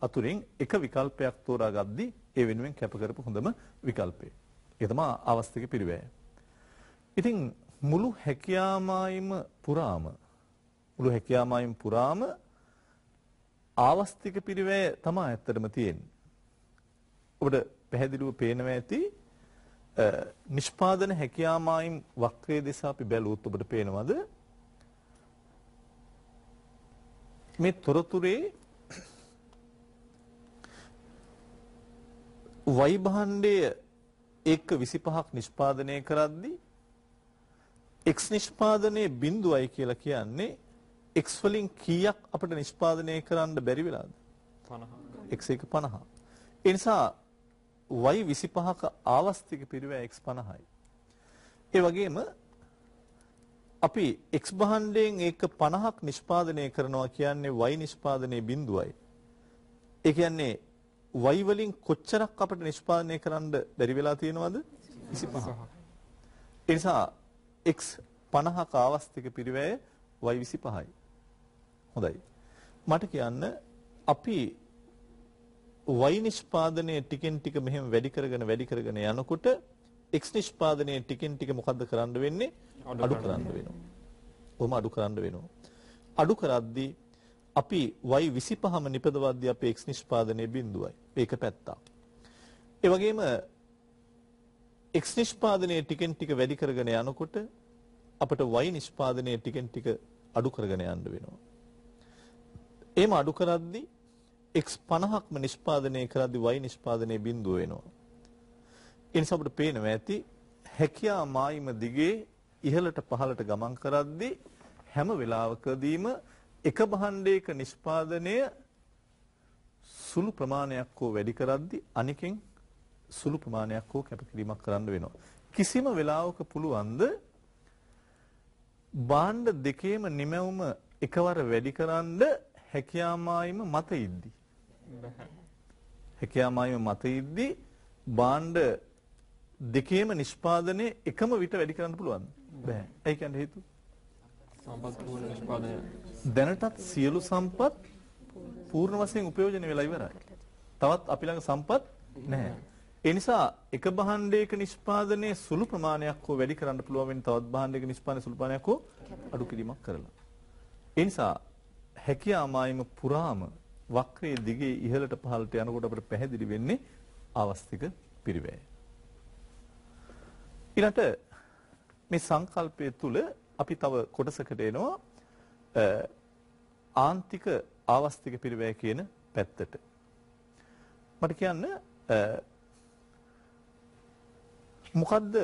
අතුරින් එක විකල්පයක් තෝරාගද්දී ඒ වෙනුවෙන් කැප කරපු හොඳම විකල්පය. ඒක තමයි අවස්තික පිරිවැය. ඉතින් මුළු හැකියාමායිම පුරාම මුළු හැකියාමායිම පුරාම ආවස්තික පිරිවැය තමයි ඇත්තටම තියෙන්නේ. ඔබට පැහැදිලිව පේනවා ඇති නිෂ්පාදන හැකියාමායිම් වක්‍රයේ දෙස අපි බැලුවොත් ඔබට පේනවද මේ තොරතුරේ වයි භාණ්ඩය එක්ක 25ක් නිෂ්පාදනය කරද්දී x නිෂ්පාදනයේ බිඳුවයි කියලා කියන්නේ x වලින් කීයක් අපිට නිෂ්පාදනය කරන්න බැරි වෙලාද? 50 x එක 50 ඒ නිසා y 25ක ආවස්තික පිරිවැය x 50යි ඒ වගේම අපි x භාණ්ඩයෙන් ඒක 50ක් නිෂ්පාදනය කරනවා කියන්නේ y නිෂ්පාදනයේ බිඳුවයි. ඒ කියන්නේ y වලින් කොච්චරක් අපිට නිෂ්පාදනය කරන්න බැරි වෙලා තියෙනවද? 25 ඒ නිසා x 50ක ආවස්තික පිරිවැය y 25යි හොඳයි. මට කියන්න අපි y නිෂ්පාදනයේ ටිකෙන් ටික මෙහෙම වැඩි කරගෙන වැඩි කරගෙන යනකොට x නිෂ්පාදනයේ ටිකෙන් ටික මොකද්ද කරන්න වෙන්නේ? අඩු කරන්න වෙනවා. කොහොම අඩු කරන්න වෙනවා. අඩු කරද්දී අපි y 25ම නිපදවද්දී අපේ x නිෂ්පාදනයේ බිඳුවයි. ඒක පැත්තක්. ඒ වගේම x නිෂ්පාදනයේ ටිකෙන් ටික වැඩි කරගෙන යනකොට අපිට y නිෂ්පාදනයේ ටිකෙන් ටික අඩු කරගෙන යන්න වෙනවා. එහෙම අඩු කරද්දී x 50ක්ම නිෂ්පාදනය කරද්දී y නිෂ්පාදනයේ බිඳුව වෙනවා. ඒ නිසා අපිට පේනවා ඇති හැකියා මායිම දිගේ ඉහළට පහළට ගමන් කරද්දී හැම වෙලාවකදීම එක භාණ්ඩයක නිෂ්පාදනය සුළු ප්‍රමාණයක් හෝ වැඩි කරද්දී අනිකෙන් සුළු ප්‍රමාණයක් හෝ කැපකිරීමක් කරන්න වෙනවා. කිසිම වෙලාවක පුළුවන්ද භාණ්ඩ දෙකේම නිමැවුම එකවර වැඩි කරන්න හැකියාමායිම මත ඉද්දි. හැකියාමායිම මත ඉද්දි භාණ්ඩ දෙකේම නිෂ්පාදනයේ එකම විට වැඩි කරන්න පුළුවන්. බෑ. ඒ කියන්නේ හේතුව සම්පත් නිෂ්පාදනය. දැනටත් සියලු සම්පත් පූර්ණ වශයෙන් උපයෝජනය වෙලා ඉවරයි. තවත් අපි ළඟ සම්පත් නැහැ. ඒ නිසා එක භාණ්ඩයක නිෂ්පාදනයේ සුළු ප්‍රමාණයක් හෝ වැඩි කරන්න පුළුවන් වෙන තවත් භාණ්ඩයක නිෂ්පාදනයේ සුළු ප්‍රමාණයක් හෝ අඩු කිරීමක් කරලා. ඒ නිසා හැකියාමායිම පුරාම වක්‍රයේ දිගේ ඉහළට පහළට යනකොට අපිට පැහැදිලි වෙන්නේ අවස්තික පිරිවැය. ඊළඟට මේ සංකල්පය තුල අපි තව කොටසකට එනවා ආන්තික ආවස්තික පිරිවැය කියන පැත්තට. මට කියන්න මොකද්ද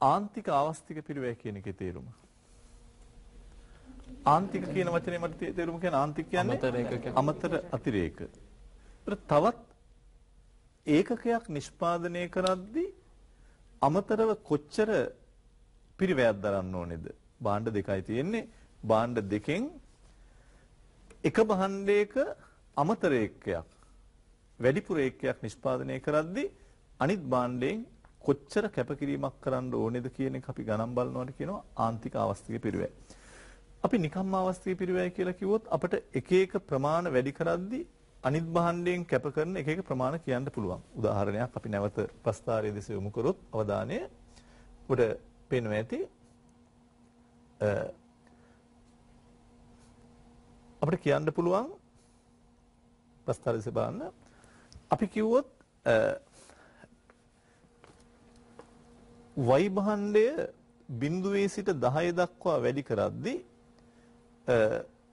ආන්තික ආවස්තික පිරිවැය කියන එකේ තේරුම? ආන්තික කියන වචනේ මට තේරුම කියන්නේ ආන්තික කියන්නේ අමතර අතිරේක. තවත් ඒකකයක් නිෂ්පාදනය කරද්දී අමතරව කොච්චර පිරිවැයක් දරන්න ඕනේද? භාණ්ඩ දෙකයි තියෙන්නේ. භාණ්ඩ දෙකෙන් එක භාණ්ඩයක අමතර ඒකකයක් වැඩිපුර ඒකකයක් නිෂ්පාදනය කරද්දී අනිත් භාණ්ඩයෙන් කොච්චර කැපකිරීමක් කරන්න ඕනේද කියන එක අපි ගණන් බලනවාට කියනවා ආන්තික අවස්තික පිරිවැය. අපි නිකම්ම අවස්ථීය පිරිවැය කියලා කිව්වොත් අපිට එක එක ප්‍රමාණ වැඩි කරද්දී අනිත් භාණ්ඩයෙන් කැප කරන එක එක ප්‍රමාණ කියන්න පුළුවන්. උදාහරණයක් අපි නැවත ප්‍රස්තාරයේ දෙස යොමු කරොත් අවධානය උඩ පේනවා ඇති අපිට කියන්න පුළුවන් ප්‍රස්තාරයේ දෙස බලන්න අපි කිව්වොත් y භාණ්ඩය බිඳුවේ සිට 10 දක්වා වැඩි කරද්දී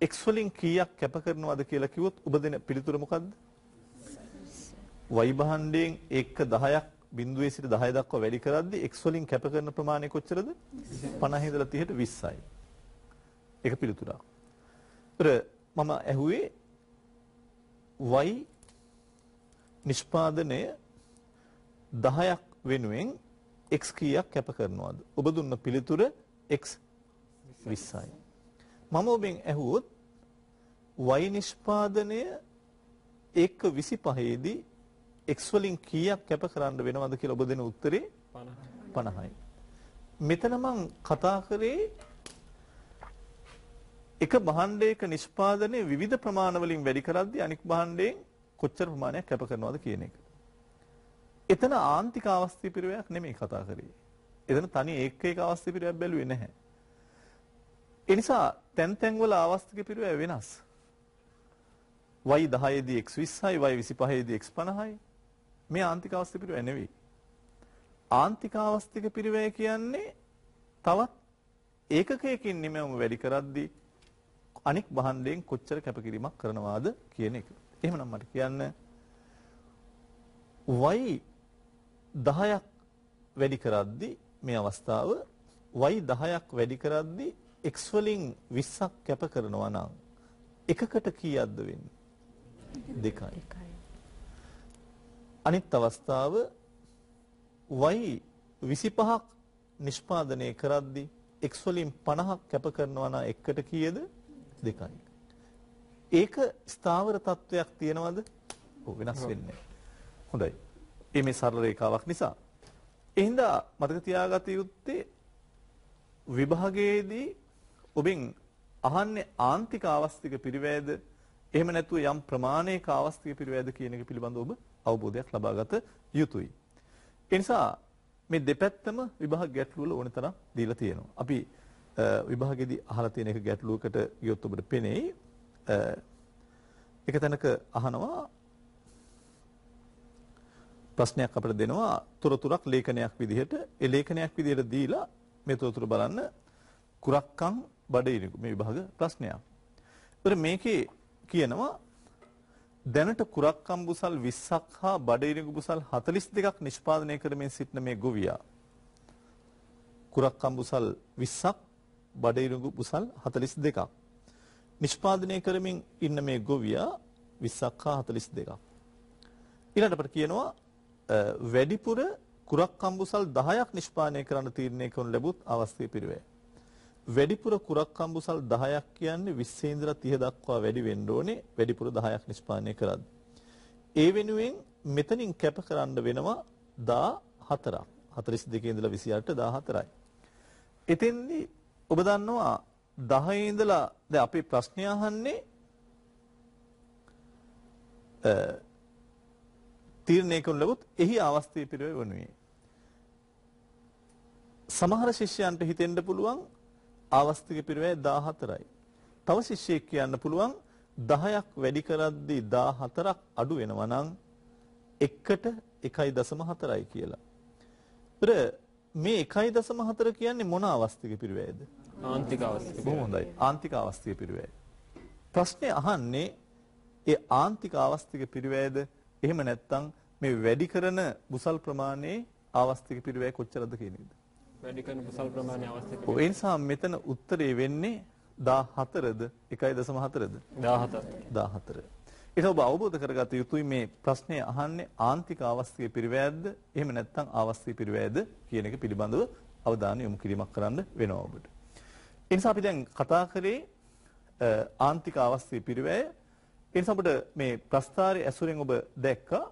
x වලින් කීයක් කැප කරනවද කියලා කිව්වොත් ඔබ දෙන පිළිතුර මොකද්ද? y භාණ්ඩයෙන් 1 10ක් බිඳුවේ සිට 10 දක්වා වැඩි කරද්දී x වලින් කැප කරන ප්‍රමාණය කොච්චරද? 50 ඉඳලා 30ට 20යි. ඒක පිළිතුරක්. ඒතර මම ඇහුවේ y නිෂ්පාදනය 10ක් වෙනුවෙන් x කීයක් කැප කරනවද? ඔබ දුන්න පිළිතුර x 20යි. මම ඔබෙන් ඇහුවොත් y නිෂ්පාදනය 1.25 දී x වලින් කීයක් කැප කරන්න වෙනවද කියලා ඔබ දෙන උත්තරේ 50යි. මෙතන මං කතා කරේ එක භාණ්ඩයක නිෂ්පාදනයේ විවිධ ප්‍රමාණ වලින් වැඩි කරද්දී අනික් භාණ්ඩයෙන් කොච්චර ප්‍රමාණයක් කැප කරනවද කියන එක. එතන ආන්තික අවස්ථි පිරිවැයක් නෙමෙයි කතා කරේ. එතන තනි ඒක එක අවස්ථි පිරිවැයක් බැලුවේ නැහැ. ඒ නිසා තැන් තැන් වල ආවස්තික පිරුවේ වෙනස්. y 10 දී x 20යි y 25 දී x 50යි. මේ ආන්තික අවස්තික පිරුවේ නෙවෙයි. ආන්තික අවස්තික පිරුවේ කියන්නේ තවත් ඒකකයකින් නිමවම වැඩි කරද්දී අනික් භාණ්ඩයෙන් කොච්චර කැපකිරීමක් කරනවාද කියන එක. එහෙමනම් මට කියන්න y 10ක් වැඩි කරද්දී මේ අවස්ථාව y 10ක් වැඩි කරද්දී x වලින් 20ක් කැප කරනවා නම් එකකට කීයක්ද වෙන්නේ? දෙකයි. අනිත් අවස්ථාව y 25ක් නිෂ්පාදනය කරද්දී x වලින් 50ක් කැප කරනවා නම් එකට කීයද? දෙකයි. ඒක ස්ථාවර තත්වයක් තියනවද? ඔව් වෙනස් වෙන්නේ. හොඳයි. මේ සරල රේඛාවක් නිසා. එහෙනම් මතක තියාගත යුත්තේ විභාගයේදී ඔබෙන් අහන්නේ ආන්තික ආවස්තික පිරිවැයද එහෙම නැතුව යම් ප්‍රමාණයක ආවස්තික පිරිවැයද කියන එක පිළිබඳව ඔබ අවබෝධයක් ලබාගත යුතුයි. ඒ නිසා මේ දෙපැත්තම විභාග ගැටළු වල ඕන තරම් දීලා තියෙනවා. අපි විභාගෙදී අහලා තියෙන එක ගැටලුවකට ගියොත් ඔබට පෙනෙයි. එක තැනක අහනවා ප්‍රශ්නයක් අපිට දෙනවා තොරතුරක් ලේඛනයක් විදිහට ඒ ලේඛනයක් විදිහට දීලා මේ තොරතුරු බලන්න කුරක්කම් බඩේරිකු මේ විභාග ප්‍රශ්නයක්. ඒතර මේකේ කියනවා දැනට කුරක්කම් බුසල් 20ක් හා බඩේරිකු බුසල් 42ක් නිෂ්පාදනය කරමින් සිටින මේ ගොවියා කුරක්කම් බුසල් 20ක් බඩේරිකු බුසල් 42ක් නිෂ්පාදනය කරමින් ඉන්න මේ ගොවියා 20ක් හා 42ක් ඊළඟට අපිට කියනවා වැඩිපුර කුරක්කම් බුසල් 10ක් නිෂ්පාදනය කරන්න තීරණය කරනු ලැබුත් අවස්ථේ පිරිවේ වැඩිපුර කුරක් කම්බුසල් 10ක් කියන්නේ 20 ඉඳලා 30 දක්වා වැඩි වෙන්න ඕනේ වැඩිපුර 10ක් නිෂ්පාදනය කරද්දී. ඒ වෙනුවෙන් මෙතනින් කැප කරන්න වෙනවා 14ක්. 42 ඉඳලා 28ට 14යි. එතෙන්දී ඔබ දන්නවා 10 ඉඳලා දැන් අපේ ප්‍රශ්නය අහන්නේ තීරණය කරන ලැබුත් එහි අවස්ථේ පිළිවෙල වනුයේ. සමහර ශිෂ්‍යයන්ට හිතෙන්න පුළුවන් ආවස්තික පිරිවැය 14යි. තව ශිෂ්‍යයෙක් කියන්න පුළුවන් 10ක් වැඩි කරද්දී 14ක් අඩු වෙනවා නම් 1ට 1.4යි කියලා. ඒතර මේ 1.4 කියන්නේ මොන අවස්තික පිරිවැයද? ආන්තික අවස්තික. බොහොම හොඳයි. ආන්තික අවස්තික පිරිවැය. ප්‍රශ්නේ අහන්නේ ඒ ආන්තික අවස්තික පිරිවැයද එහෙම නැත්නම් මේ වැඩි කරන බුසල් ප්‍රමාණයේ ආවස්තික පිරිවැය කොච්චරද කියන එකද? වැඩි කරන කුසල් ප්‍රමාණය අවශ්‍ය ඔය නිසා මෙතන උත්තරේ වෙන්නේ 14ද 1.4ද 17 14 ඒක ඔබ අවබෝධ කරගත යුතුයි මේ ප්‍රශ්නේ අහන්නේ ආන්තික අවස්ථික පිරිවැයක්ද එහෙම නැත්නම් අවස්ථික පිරිවැයද කියන එක පිළිබඳව අවධානය යොමු කිරීමක් කරන්න වෙනවා ඔබට. ඒ නිසා අපි දැන් කතා කරේ ආන්තික අවස්ථික පිරිවැය. ඒ නිසා අපිට මේ ප්‍රස්තාරයේ ඇසුරෙන් ඔබ දැක්කා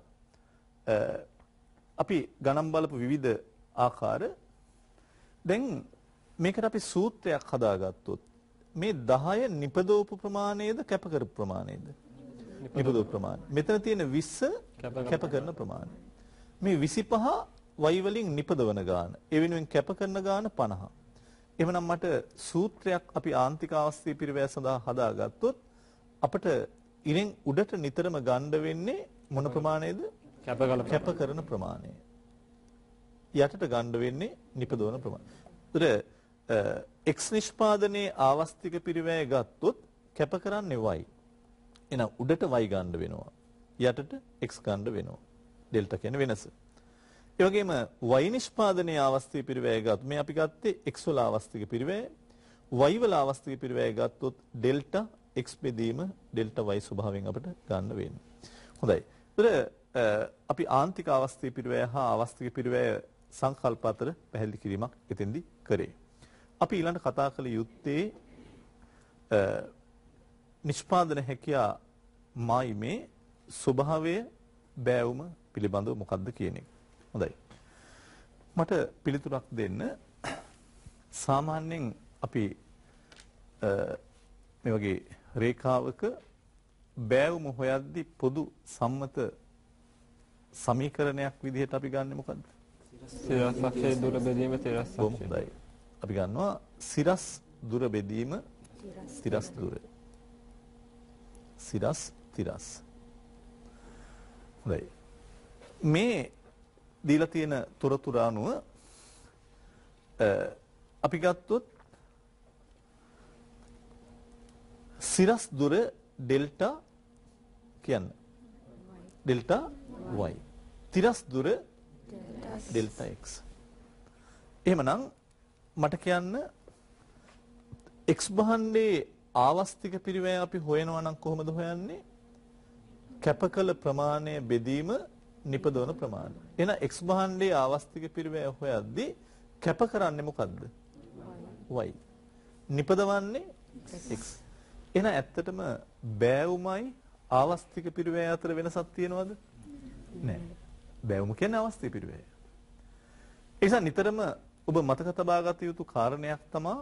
අපි ගණන් බලපු විවිධ ආකාර දැන් මේකට අපි සූත්‍රයක් හදාගත්තොත් මේ 10 නිපදවපු ප්‍රමාණයද කැප කරපු ප්‍රමාණයද? නිපදවපු ප්‍රමාණය. මෙතන තියෙන 20 කැප කරන ප්‍රමාණය. මේ 25 y වලින් නිපදවන ගාන. ඒ වෙනුවෙන් කැප කරන ගාන 50. එහෙනම් මට සූත්‍රයක් අපි ආන්තික අවස්ථේ පිරිවැය සඳහා හදාගත්තොත් අපිට ඉරෙන් උඩට නිතරම ගන්න වෙන්නේ මොන ප්‍රමාණයද? කැප කළ කැප කරන ප්‍රමාණය. යටට ගන්න වෙන්නේ නිපදවන ප්‍රමාණය. ඒතර x නිෂ්පාදනයේ ආවස්තික පිරිවැය ගත්තොත් කැප කරන්නේ y. එහෙනම් උඩට y ගන්න වෙනවා. යටට x ගන්න වෙනවා. ඩෙල්ටා කියන්නේ වෙනස. ඒ වගේම y නිෂ්පාදනයේ ආවස්තික පිරිවැය ගත්තොත් මේ අපි ගත්තේ x වල ආවස්තික පිරිවැය y වල ආවස්තික පිරිවැය ගත්තොත් ඩෙල්ටා x බෙදීම ඩෙල්ටා y ස්වභාවයෙන් අපිට ගන්න වෙන්නේ. හොඳයි. ඒතර අපි ආන්තික ආවස්තික පිරිවැය හා ආවස්තික පිරිවැය සංකල්ප අතර පැහැදිලි කිරීමක් එතෙන්දී කරේ. අපි ඊළඟ කතා කළ යුත්තේ නිෂ්පාදන හැකියා මායිමේ ස්වභාවය බෑවුම පිළිබඳව මොකක්ද කියන එක. හොඳයි. මට පිළිතුරක් දෙන්න සාමාන්‍යයෙන් අපි මේ වගේ රේඛාවක බෑවුම හොයද්දී පොදු සම්මත සමීකරණයක් විදිහට අපි ගන්නෙ මොකද්ද? සිරස් අක්ෂය දුර බෙදීම. හොඳයි. අපි ගන්නවා සිරස් දුර බෙදීම සිරස් දුර. සිරස් තිරස්. හොඳයි. මේ දීලා තියෙන තොරතුරු අනුව අපි ගත්තොත් සිරස් දුර ඩෙල්ටා කියන්න. Delta y. තිරස් දුර ඩෙල්ටා x. එහෙමනම් මට කියන්න x භාණ්ඩේ ආවස්තික පිරිවැය අපි හොයනවා නම් කොහොමද හොයන්නේ? කැපකල ප්‍රමාණය බෙදීම නිපදවන ප්‍රමාණය. එහෙනම් x භාණ්ඩේ ආවස්තික පිරිවැය හොයද්දී කැප කරන්නේ මොකද්ද? y. නිපදවන්නේ x. එහෙනම් ඇත්තටම බෑවුමයි ආවස්තික පිරිවැය අතර වෙනසක් තියෙනවද? නැහැ. බෑවුම කියන්නේ ආවස්තික පිරිවැය. ඒ නිසා නිතරම ඔබ මතක තබා ගත යුතු කාරණයක් තමයි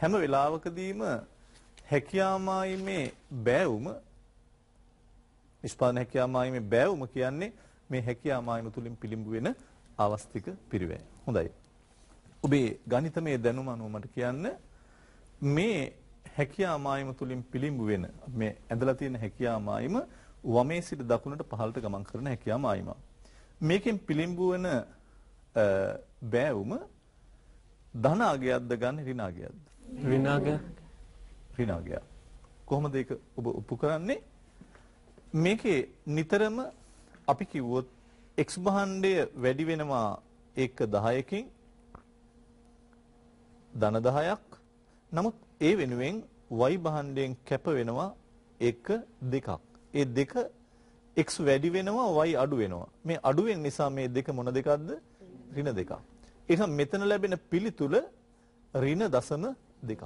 හැම වෙලාවකදීම හැකියාමායිමේ බෑවුම නිෂ්පාදන හැකියාමායිමේ බෑවුම කියන්නේ මේ හැකියාමායිම තුලින් පිළිඹු වෙන අවස්තික පිරිවැය. හොඳයි. ඔබේ ගණිතමය දැනුම අනුව මට කියන්න මේ හැකියාමායිම තුලින් පිළිඹු වෙන මේ ඇඳලා තියෙන හැකියාමායිම වමේ සිට දකුණට පහළට ගමන් කරන හැකියාමායිම. මේකෙන් පිළිඹු වෙන බෑවුම ධනාගයක්ද ගන්න ඍණාගයක්ද? විනාග ඍණාගය. කොහොමද ඒක ඔබ උපු කරන්නේ? මේකේ නිතරම අපි කිව්වොත් x භාණ්ඩය වැඩි වෙනවා ඒක 10කින් ධන 10ක්. නමුත් ඒ වෙනුවෙන් y භාණ්ඩයෙන් කැප වෙනවා එක දෙකක්. ඒ දෙක x වැඩි වෙනවා y අඩු වෙනවා. මේ අඩු වෙන නිසා මේ දෙක මොන දෙකක්ද? ඍණ දෙකක්. එහෙනම් මෙතන ලැබෙන පිළිතුල ඍණ දශම දෙකක්.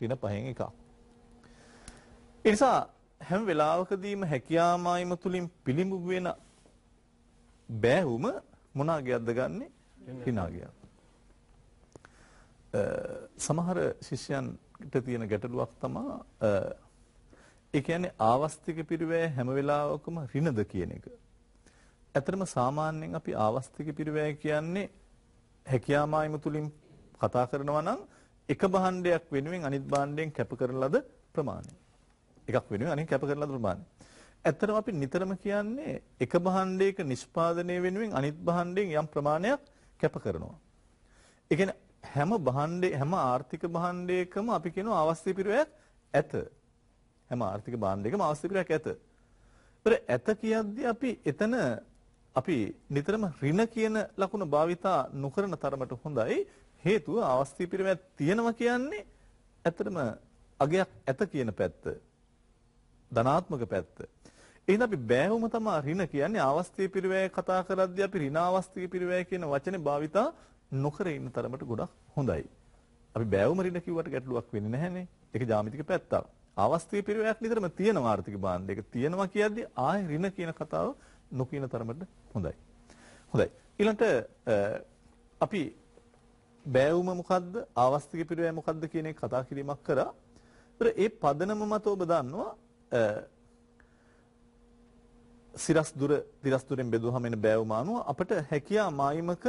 ඍණ පහෙන් එකක්. ඒ නිසා හැම වෙලාවකදීම හැකියාමායිම තුලින් පිළිඹු වෙන බෑවුම මොනාගයක්ද ගන්නෙ? ඍණාගයක්. සමහර ශිෂ්‍යයන්ට තියෙන ගැටලුවක් තමයි ඒ කියන්නේ ආවස්තික පිරිවැය හැම වෙලාවකම ඍණද කියන එක. ඇත්තටම සාමාන්‍යයෙන් අපි ආවස්තික පිරිවැය කියන්නේ හැකියාමායිම තුලින් කතා කරනවා නම් එක භාණ්ඩයක් වෙනුවෙන් අනිත් භාණ්ඩයෙන් කැප කරන ලද ප්‍රමාණය. එකක් වෙනුවෙන් අනිත් කැප කරන ලද ප්‍රමාණය. ඇත්තටම අපි නිතරම කියන්නේ එක භාණ්ඩයක නිෂ්පාදනය වෙනුවෙන් අනිත් භාණ්ඩයෙන් යම් ප්‍රමාණයක් කැප කරනවා. ඒ කියන්නේ හැම භාණ්ඩේ හැම ආර්ථික භාණ්ඩයකම අපි කියනවා අවශ්‍ය පිරිවැයක් ඇත. හැම ආර්ථික භාණ්ඩයකම අවශ්‍ය පිරිවැයක් ඇත. ඒතර ඇත කියද්දී අපි එතන අපි නිතරම ඍණ කියන ලකුණ භාවිතා නොකරන තරමට හොඳයි. හේතුව අවස්ථී පිරිමැද තියෙනවා කියන්නේ ඇත්තටම අගයක් ඇත කියන පැත්ත. ධනාත්මක පැත්ත. එහෙනම් අපි බෑවුම තමයි ඍණ කියන්නේ අවස්ථී පිරිවැය කතා කරද්දී අපි ඍණ අවස්ථී පිරිවැය කියන වචනේ භාවිතා නොකර ඉන්න තරමට ගොඩක් හොඳයි. අපි බෑවුම ඍණ කිව්වට ගැටලුවක් වෙන්නේ නැහැනේ. ඒක ජාමිතික පැත්තක්. අවස්ථී පිරිවැයක් නිතරම තියෙනවා ආර්ථික භාණ්ඩයක තියෙනවා කියද්දී ආයේ ඍණ කියන කතාව නොකියන තරමට හොඳයි. හොඳයි. ඊළඟට අපි බෑවුම මොකද්ද? ආවස්තික පිරිවැය මොකද්ද කියන එක කතා කිරීමක් කරා. ඒතර ඒ පදනම මත ඔබ දන්නවා අ, සිරස් දුර දිරස් දුරෙන් බෙදුවහම එන බෑවුම අනුව අපිට හැකියා මායිමක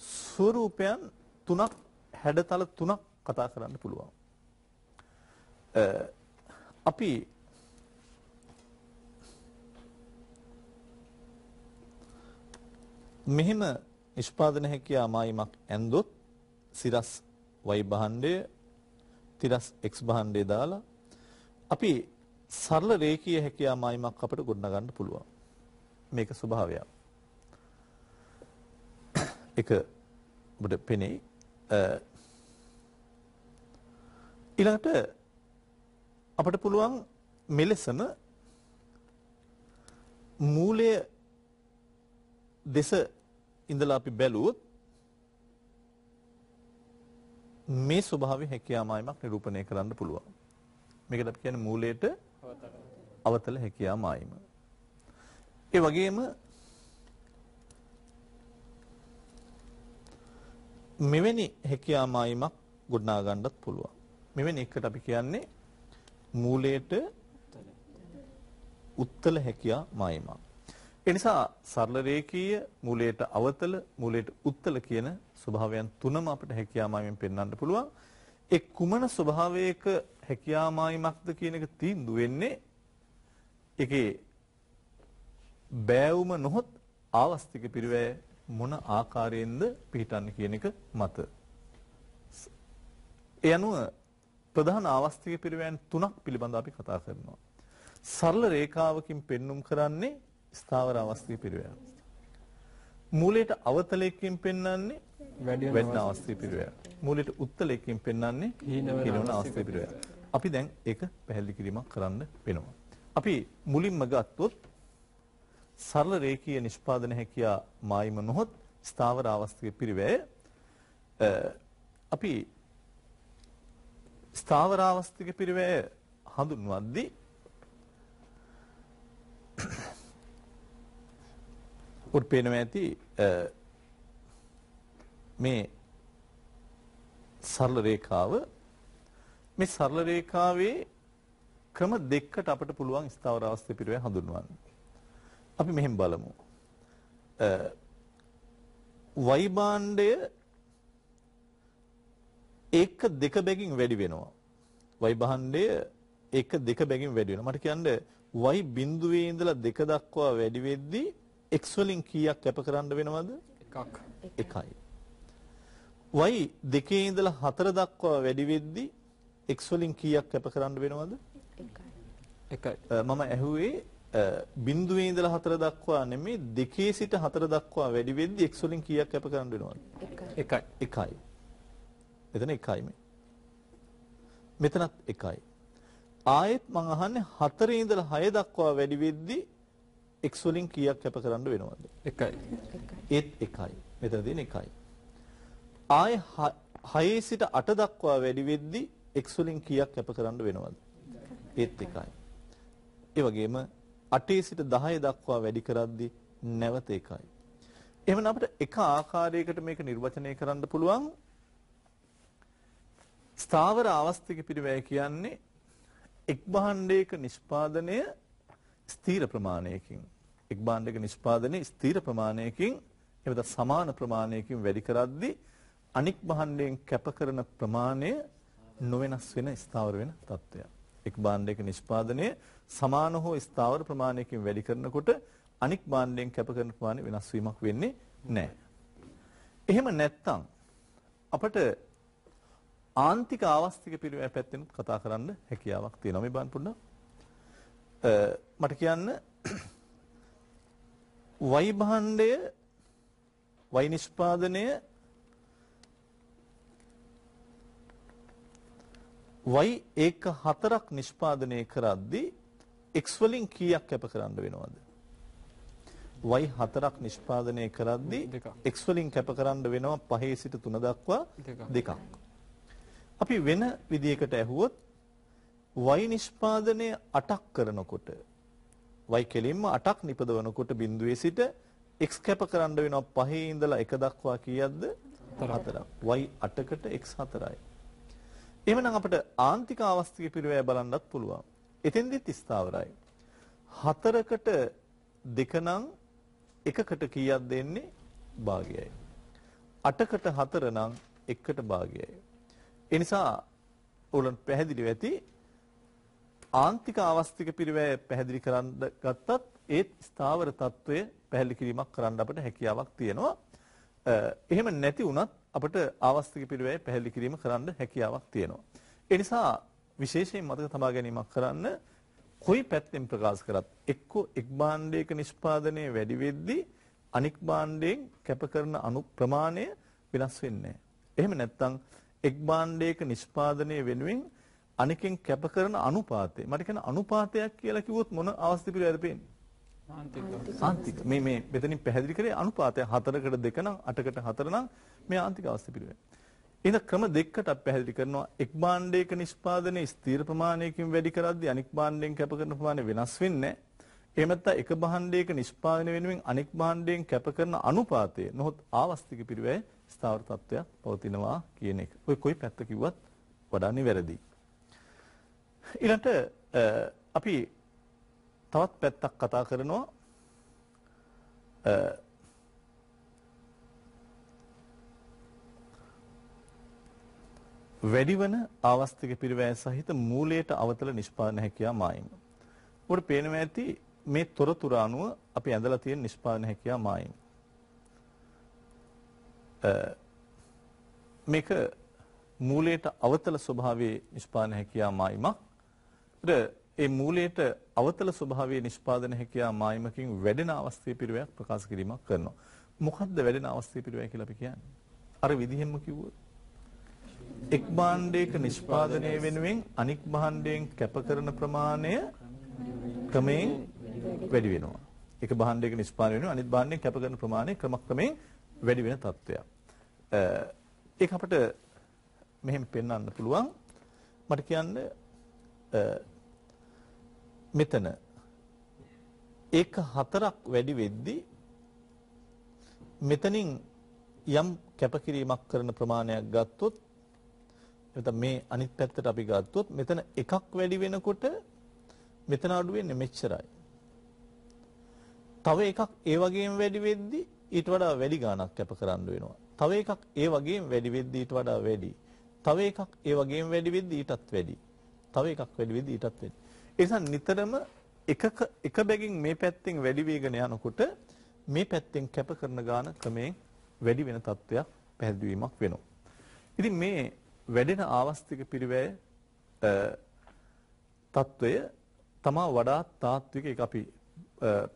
ස්වරූපයන් තුනක් හැඩතල තුනක් කතා කරන්න පුළුවන්. අ, අපි මෙහෙම නිෂ්පාදන හැකියා මායිමක් ඇන්දොත් සිරස් y භාණ්ඩය තිරස් x භාණ්ඩය දාලා අපි සරල රේඛීය හැකියා මායිමක් අපිට ගොඩනගන්න පුළුවන්. මේක ස්වභාවය. එක ඔබට පෙනෙයි. අ, ඊළඟට අපිට පුළුවන් මෙලෙසම මූලය දෙස ඉඳලා අපි බැලුවොත් මේ ස්වභාවය හැකියාමායිමක් නිරූපණය කරන්න පුළුවන්. මේකට අපි කියන්නේ මූලයට අවතල හැකියාමායිම. ඒ වගේම මෙවැනි හැකියාමායිමක් ගොඩනා ගන්නත් පුළුවන්. මෙවැනි එකට අපි කියන්නේ මූලයට උත්තල හැකියා මායිමක්. ඒ නිසා සරල රේඛීය මූලයට අවතල මූලයට උත්තල කියන ස්වභාවයන් තුනම අපිට හැකියා මායිමෙන් පෙන්වන්න පුළුවන්. ඒ කුමන ස්වභාවයක හැකියා මායිමක්ද කියන එක තීන්දුව වෙන්නේ ඒකේ බෑවුම නොහොත් ආවස්තික පිරිවැය මොන ආකාරයෙන්ද පිහිටන්නේ කියන එක මත. ඒ අනුව ප්‍රධාන ආවස්තික පිරිවැයන් තුනක් පිළිබඳව අපි කතා කරනවා. සරල රේඛාවකින් පෙන්눔 කරන්නේ ස්ථාවර අවස්තික පිරිවැය. මූලයට අවතලයකින් පෙන්වන්නේ වැඩි වෙන වැඩින අවස්තික පිරිවැය. මූලයට උත්තලයකින් පෙන්වන්නේ හීන වෙන හීන වෙන අවස්තික අවස්තික පිරිවැය. අපි දැන් ඒක පැහැදිලි කිරීමක් කරන්න වෙනවා. අපි මුලින්ම ගත්තොත් සරල රේඛීය නිෂ්පාදන හැකියා මායිම නොහොත් ස්ථාවර අවස්තික පිරිවැය අපි ස්ථාවර අවස්තික පිරිවැය හඳුන්වද්දී උඩ පේනවා ඇති අ, මේ සරල රේඛාව මේ සරල රේඛාවේ ක්‍රම දෙකකට අපිට පුළුවන් ස්ථාවර අවස්ථා පිරිවෙ හඳුන්වන්න. අපි මෙහෙම බලමු. අ, y භාණ්ඩය එක දෙක බැගින් වැඩි වෙනවා. y භාණ්ඩය එක දෙක බැගින් වැඩි වෙනවා. මට කියන්න y බිඳුවේ ඉඳලා දෙක දක්වා වැඩි වෙද්දී x වලින් කීයක් කැප කරන්න වෙනවද? එකක්. එකයි. y දෙකේ ඉඳලා හතර දක්වා වැඩි වෙද්දී x වලින් කීයක් කැප කරන්න වෙනවද? එකයි. අ, මම ඇහුවේ බිඳුවේ ඉඳලා හතර දක්වා නෙමෙයි දෙකේ සිට හතර දක්වා වැඩි වෙද්දී x වලින් කීයක් කැප කරන්න වෙනවද? එකයි. එකයි. එතන එකයි මේ. මෙතනත් එකයි. ආයෙත් මං අහන්නේ හතරේ ඉඳලා හය දක්වා වැඩි වෙද්දී x වලින් කීයක් කැප කරන්න වෙනවද? එකයි. ඒත් එකයි. මෙතන තියෙන එකයි. ආයේ 6 සිට 8 දක්වා වැඩි වෙද්දී x වලින් කීයක් කැප කරන්න වෙනවද? ඒත් එකයි. ඒ වගේම 8 සිට 10 දක්වා වැඩි කරද්දී නැවත එකයි. එහෙනම් අපිට එක ආකාරයකට මේක නිර්වචනය කරන්න පුළුවන්. ස්ථාවර ආවස්තික පිරිවැය කියන්නේ එක් භාණ්ඩයක නිෂ්පාදනය ස්ථීර ප්‍රමාණයකින් එක් භාණ්ඩයක නිෂ්පාදනයේ ස්ථීර ප්‍රමාණයකින් එවද සමාන ප්‍රමාණයකින් වැඩි කරද්දී අනික් භාණ්ඩයෙන් කැප කරන ප්‍රමාණය නොවෙනස් වෙන ස්ථාවර වෙන තත්ත්වයක්. එක් භාණ්ඩයක නිෂ්පාදනය සමාන හෝ ස්ථාවර ප්‍රමාණයකින් වැඩි කරනකොට අනික් භාණ්ඩයෙන් කැප කරන ප්‍රමාණය වෙනස් වීමක් වෙන්නේ නැහැ. එහෙම නැත්තම් අපට ආන්තික ආවස්තික පිරිවැය පැත්තෙනුත් කතා කරන්න හැකියාවක් තියෙනවා මේ බලන්න පුඩ. මට කියන්න වයි භාණ්ඩය වයි නිෂ්පාදනය වයි ඒක හතරක් නිෂ්පාදනය කරද්දී x වලින් කීයක් කැප කරන්න වෙනවද? y හතරක් නිෂ්පාදනය කරද්දී x වලින් කැප කරන්න වෙනවා 5 සිට 3 දක්වා දෙකක්. දෙකක්. අපි වෙන විදිහකට ඇහුවොත් y නිෂ්පාදනය 8ක් කරනකොට y කෙලින්ම 8ක් නිපදවනකොට බිඳුවේ සිට x කැප කරන්න වෙනවා 5 ඉඳලා 1 දක්වා කීයක්ද? 4ක්. y 8කට x 4යි. එහෙමනම් අපිට ආන්තික ආවස්තික පිරිවැය බලන්නත් පුළුවන්. එතෙන්දිත් ස්ථාවරයි. හතරකට දෙක නම් එකකට කීයක් දෙන්නේ භාගයයි. අටකට හතර නම් එකට භාගයයි. ඒ නිසා ඕලන් පැහැදිලිව ඇති ආන්තික ආවස්තික පිරිවැය පැහැදිලි කරන්න ගත්තත් ඒත් ස්ථාවර తত্ত্বය පැහැදිලි කිරීමක් කරන්න අපට හැකියාවක් තියෙනවා. එහෙම නැති වුණත් අපට ආවස්තික පිරිවැය පැහැදිලි කිරීම කරන්න හැකියාවක් තියෙනවා. ඒ නිසා විශේෂයෙන් මතක තබා ගැනීමක් කරන්න කොයි පැත්තෙන් ප්‍රකාශ කරත් එක්කෝ එක් භාණ්ඩයක නිෂ්පාදනය වැඩි වෙද්දී අනික් භාණ්ඩයෙන් කැප කරන අනු ප්‍රමාණය වෙනස් වෙන්නේ නැහැ. එහෙම නැත්නම් එක් භාණ්ඩයක නිෂ්පාදනය වෙනුවෙන් අනිකෙන් කැප කරන අනුපාතය. මට කියන අනුපාතයක් කියලා කිව්වොත් මොන අවස්ථ පිළිවෙලද පේන්නේ? ආන්තික මේ මේ මෙතනින් පැහැදිලි කරේ අනුපාතය 4කට 2 නම් 8කට 4 නම් මේ ආන්තික අවස්ථ පිළිවෙල. එහෙනම් ක්‍රම දෙකකට පැහැදිලි කරනවා. එක් භාණ්ඩයක නිෂ්පාදනයේ ස්ථීර ප්‍රමාණයකින් වැඩි කරද්දී අනික් භාණ්ඩයෙන් කැප කරන ප්‍රමාණය වෙනස් වෙන්නේ එහෙම නැත්නම් එක භාණ්ඩයක නිෂ්පාදනය වෙනුවෙන් අනෙක් භාණ්ඩයෙන් කැප කරන අනුපාතය නොහොත් ආවස්තික පිරිවැය ස්ථාවර තත්ත්වයක් පවතිනවා කියන එක. ඔය කොයි පැත්ත කිව්වත් වඩා නිවැරදි. ඊළඟට අපි තවත් පැත්තක් කතා කරනවා වැඩිවන ආවස්තික පිරිවැය සහිත මූලයට අවතල නිෂ්පාදන හැකියාව මායිම. ඔබට පේනවා ඇති මේ තොරතුරු අනුව අපි ඇඳලා තියෙන නිෂ්පාදන හැකියාව මායිම. මේක මූලයට අවතල ස්වභාවයේ නිෂ්පාදන හැකියාව මායිමක්. ඒ මූලයට අවතල ස්වභාවයේ නිෂ්පාදන හැකියාව මායිමකින් වැඩෙන අවස්ථේ පිරිවැයක් ප්‍රකාශ කිරීමක් කරනවා. මොකද්ද වැඩෙන අවස්ථේ පිරිවැය කියලා අපි කියන්නේ? අර විදිහෙන්ම කිව්වොත් එක් භාණ්ඩයක නිෂ්පාදනය වෙනුවෙන් අනික් භාණ්ඩයෙන් කැප කරන ප්‍රමාණය ක්‍රමයෙන් වැඩි වෙනවා. එක භාණ්ඩයක නිෂ්පාදනය වෙනුවෙන් අනිත් භාණ්ඩයෙන් කැප කරන ප්‍රමාණය ක්‍රමක්‍රමයෙන් වැඩි වෙන තත්ත්වයක්. ඒක අපිට මෙහෙම පෙන්වන්න පුළුවන්. මට කියන්න මෙතන ඒක හතරක් වැඩි වෙද්දී මෙතනින් යම් කැපකිරීමක් කරන ප්‍රමාණයක් ගත්තොත් නැත්නම් මේ අනිත් පැත්තට අපි ගත්තොත් මෙතන එකක් වැඩි වෙනකොට මෙතන අඩු වෙන්නේ මෙච්චරයි. තව එකක් ඒ වගේම වැඩි වෙද්දී ඊට වඩා වැඩි ගාණක් කැප කරන්න වෙනවා. තව එකක් ඒ වගේම වැඩි වෙද්දී ඊට වඩා වැඩි. තව එකක් ඒ වගේම වැඩි වෙද්දී ඊටත් වැඩි. තව එකක් වැඩි වෙද්දී ඊටත් වැඩි. ඒ නිසා නිතරම එකක එක බැගින් මේ පැත්තෙන් වැඩි වේගන යනකොට මේ පැත්තෙන් කැප කරන ගාණ ක්‍රමයෙන් වැඩි වෙන තත්වයක් පැහැදිලි වීමක් වෙනවා. ඉතින් මේ වැඩෙන ආවස්තික පිරිවැය තත්වය තමා වඩාත් තාත්වික එක අපි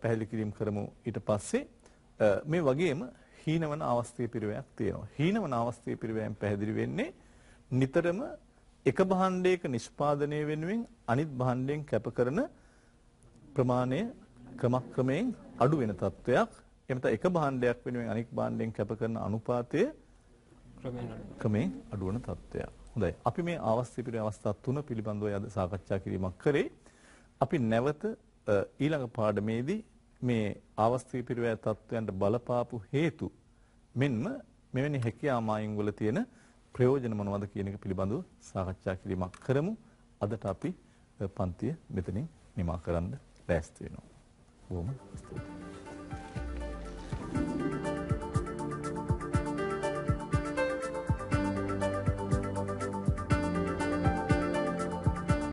පැහැදිලි කිරීම කරමු ඊට පස්සේ මේ වගේම හීනවන අවස්ථීය පිරිවැයක් තියෙනවා. හීනවන අවස්ථීය පිරිවැයෙන් පැහැදිලි වෙන්නේ නිතරම එක භාණ්ඩයක නිෂ්පාදනය වෙනුවෙන් අනිත් භාණ්ඩයෙන් කැප කරන ප්‍රමාණය ක්‍රමක්‍රමයෙන් අඩු වෙන තත්වයක්. එමෙත එක භාණ්ඩයක් වෙනුවෙන් අනිත් භාණ්ඩයෙන් කැප කරන අනුපාතය ක්‍රමයෙන් අඩු වෙන තත්වයක්. හොඳයි. අපි මේ ආවස්තිපිරි අවස්ථා තුන පිළිබඳව අද සාකච්ඡා කිරීමක් කරේ. අපි නැවත ඊළඟ පාඩමේදී මේ ආවස්තිපිරිවැය තත්වයන්ට බලපාපු හේතු මෙන්ම මෙවැනි හැකියා මායින් වල තියෙන ප්‍රයෝජන මොනවද කියන එක පිළිබඳව සාකච්ඡා කිරීමක් කරමු. අදට අපි පන්තිය මෙතනින් නිමා කරන්න ලෑස්ති වෙනවා. බොහොම ස්තුතියි.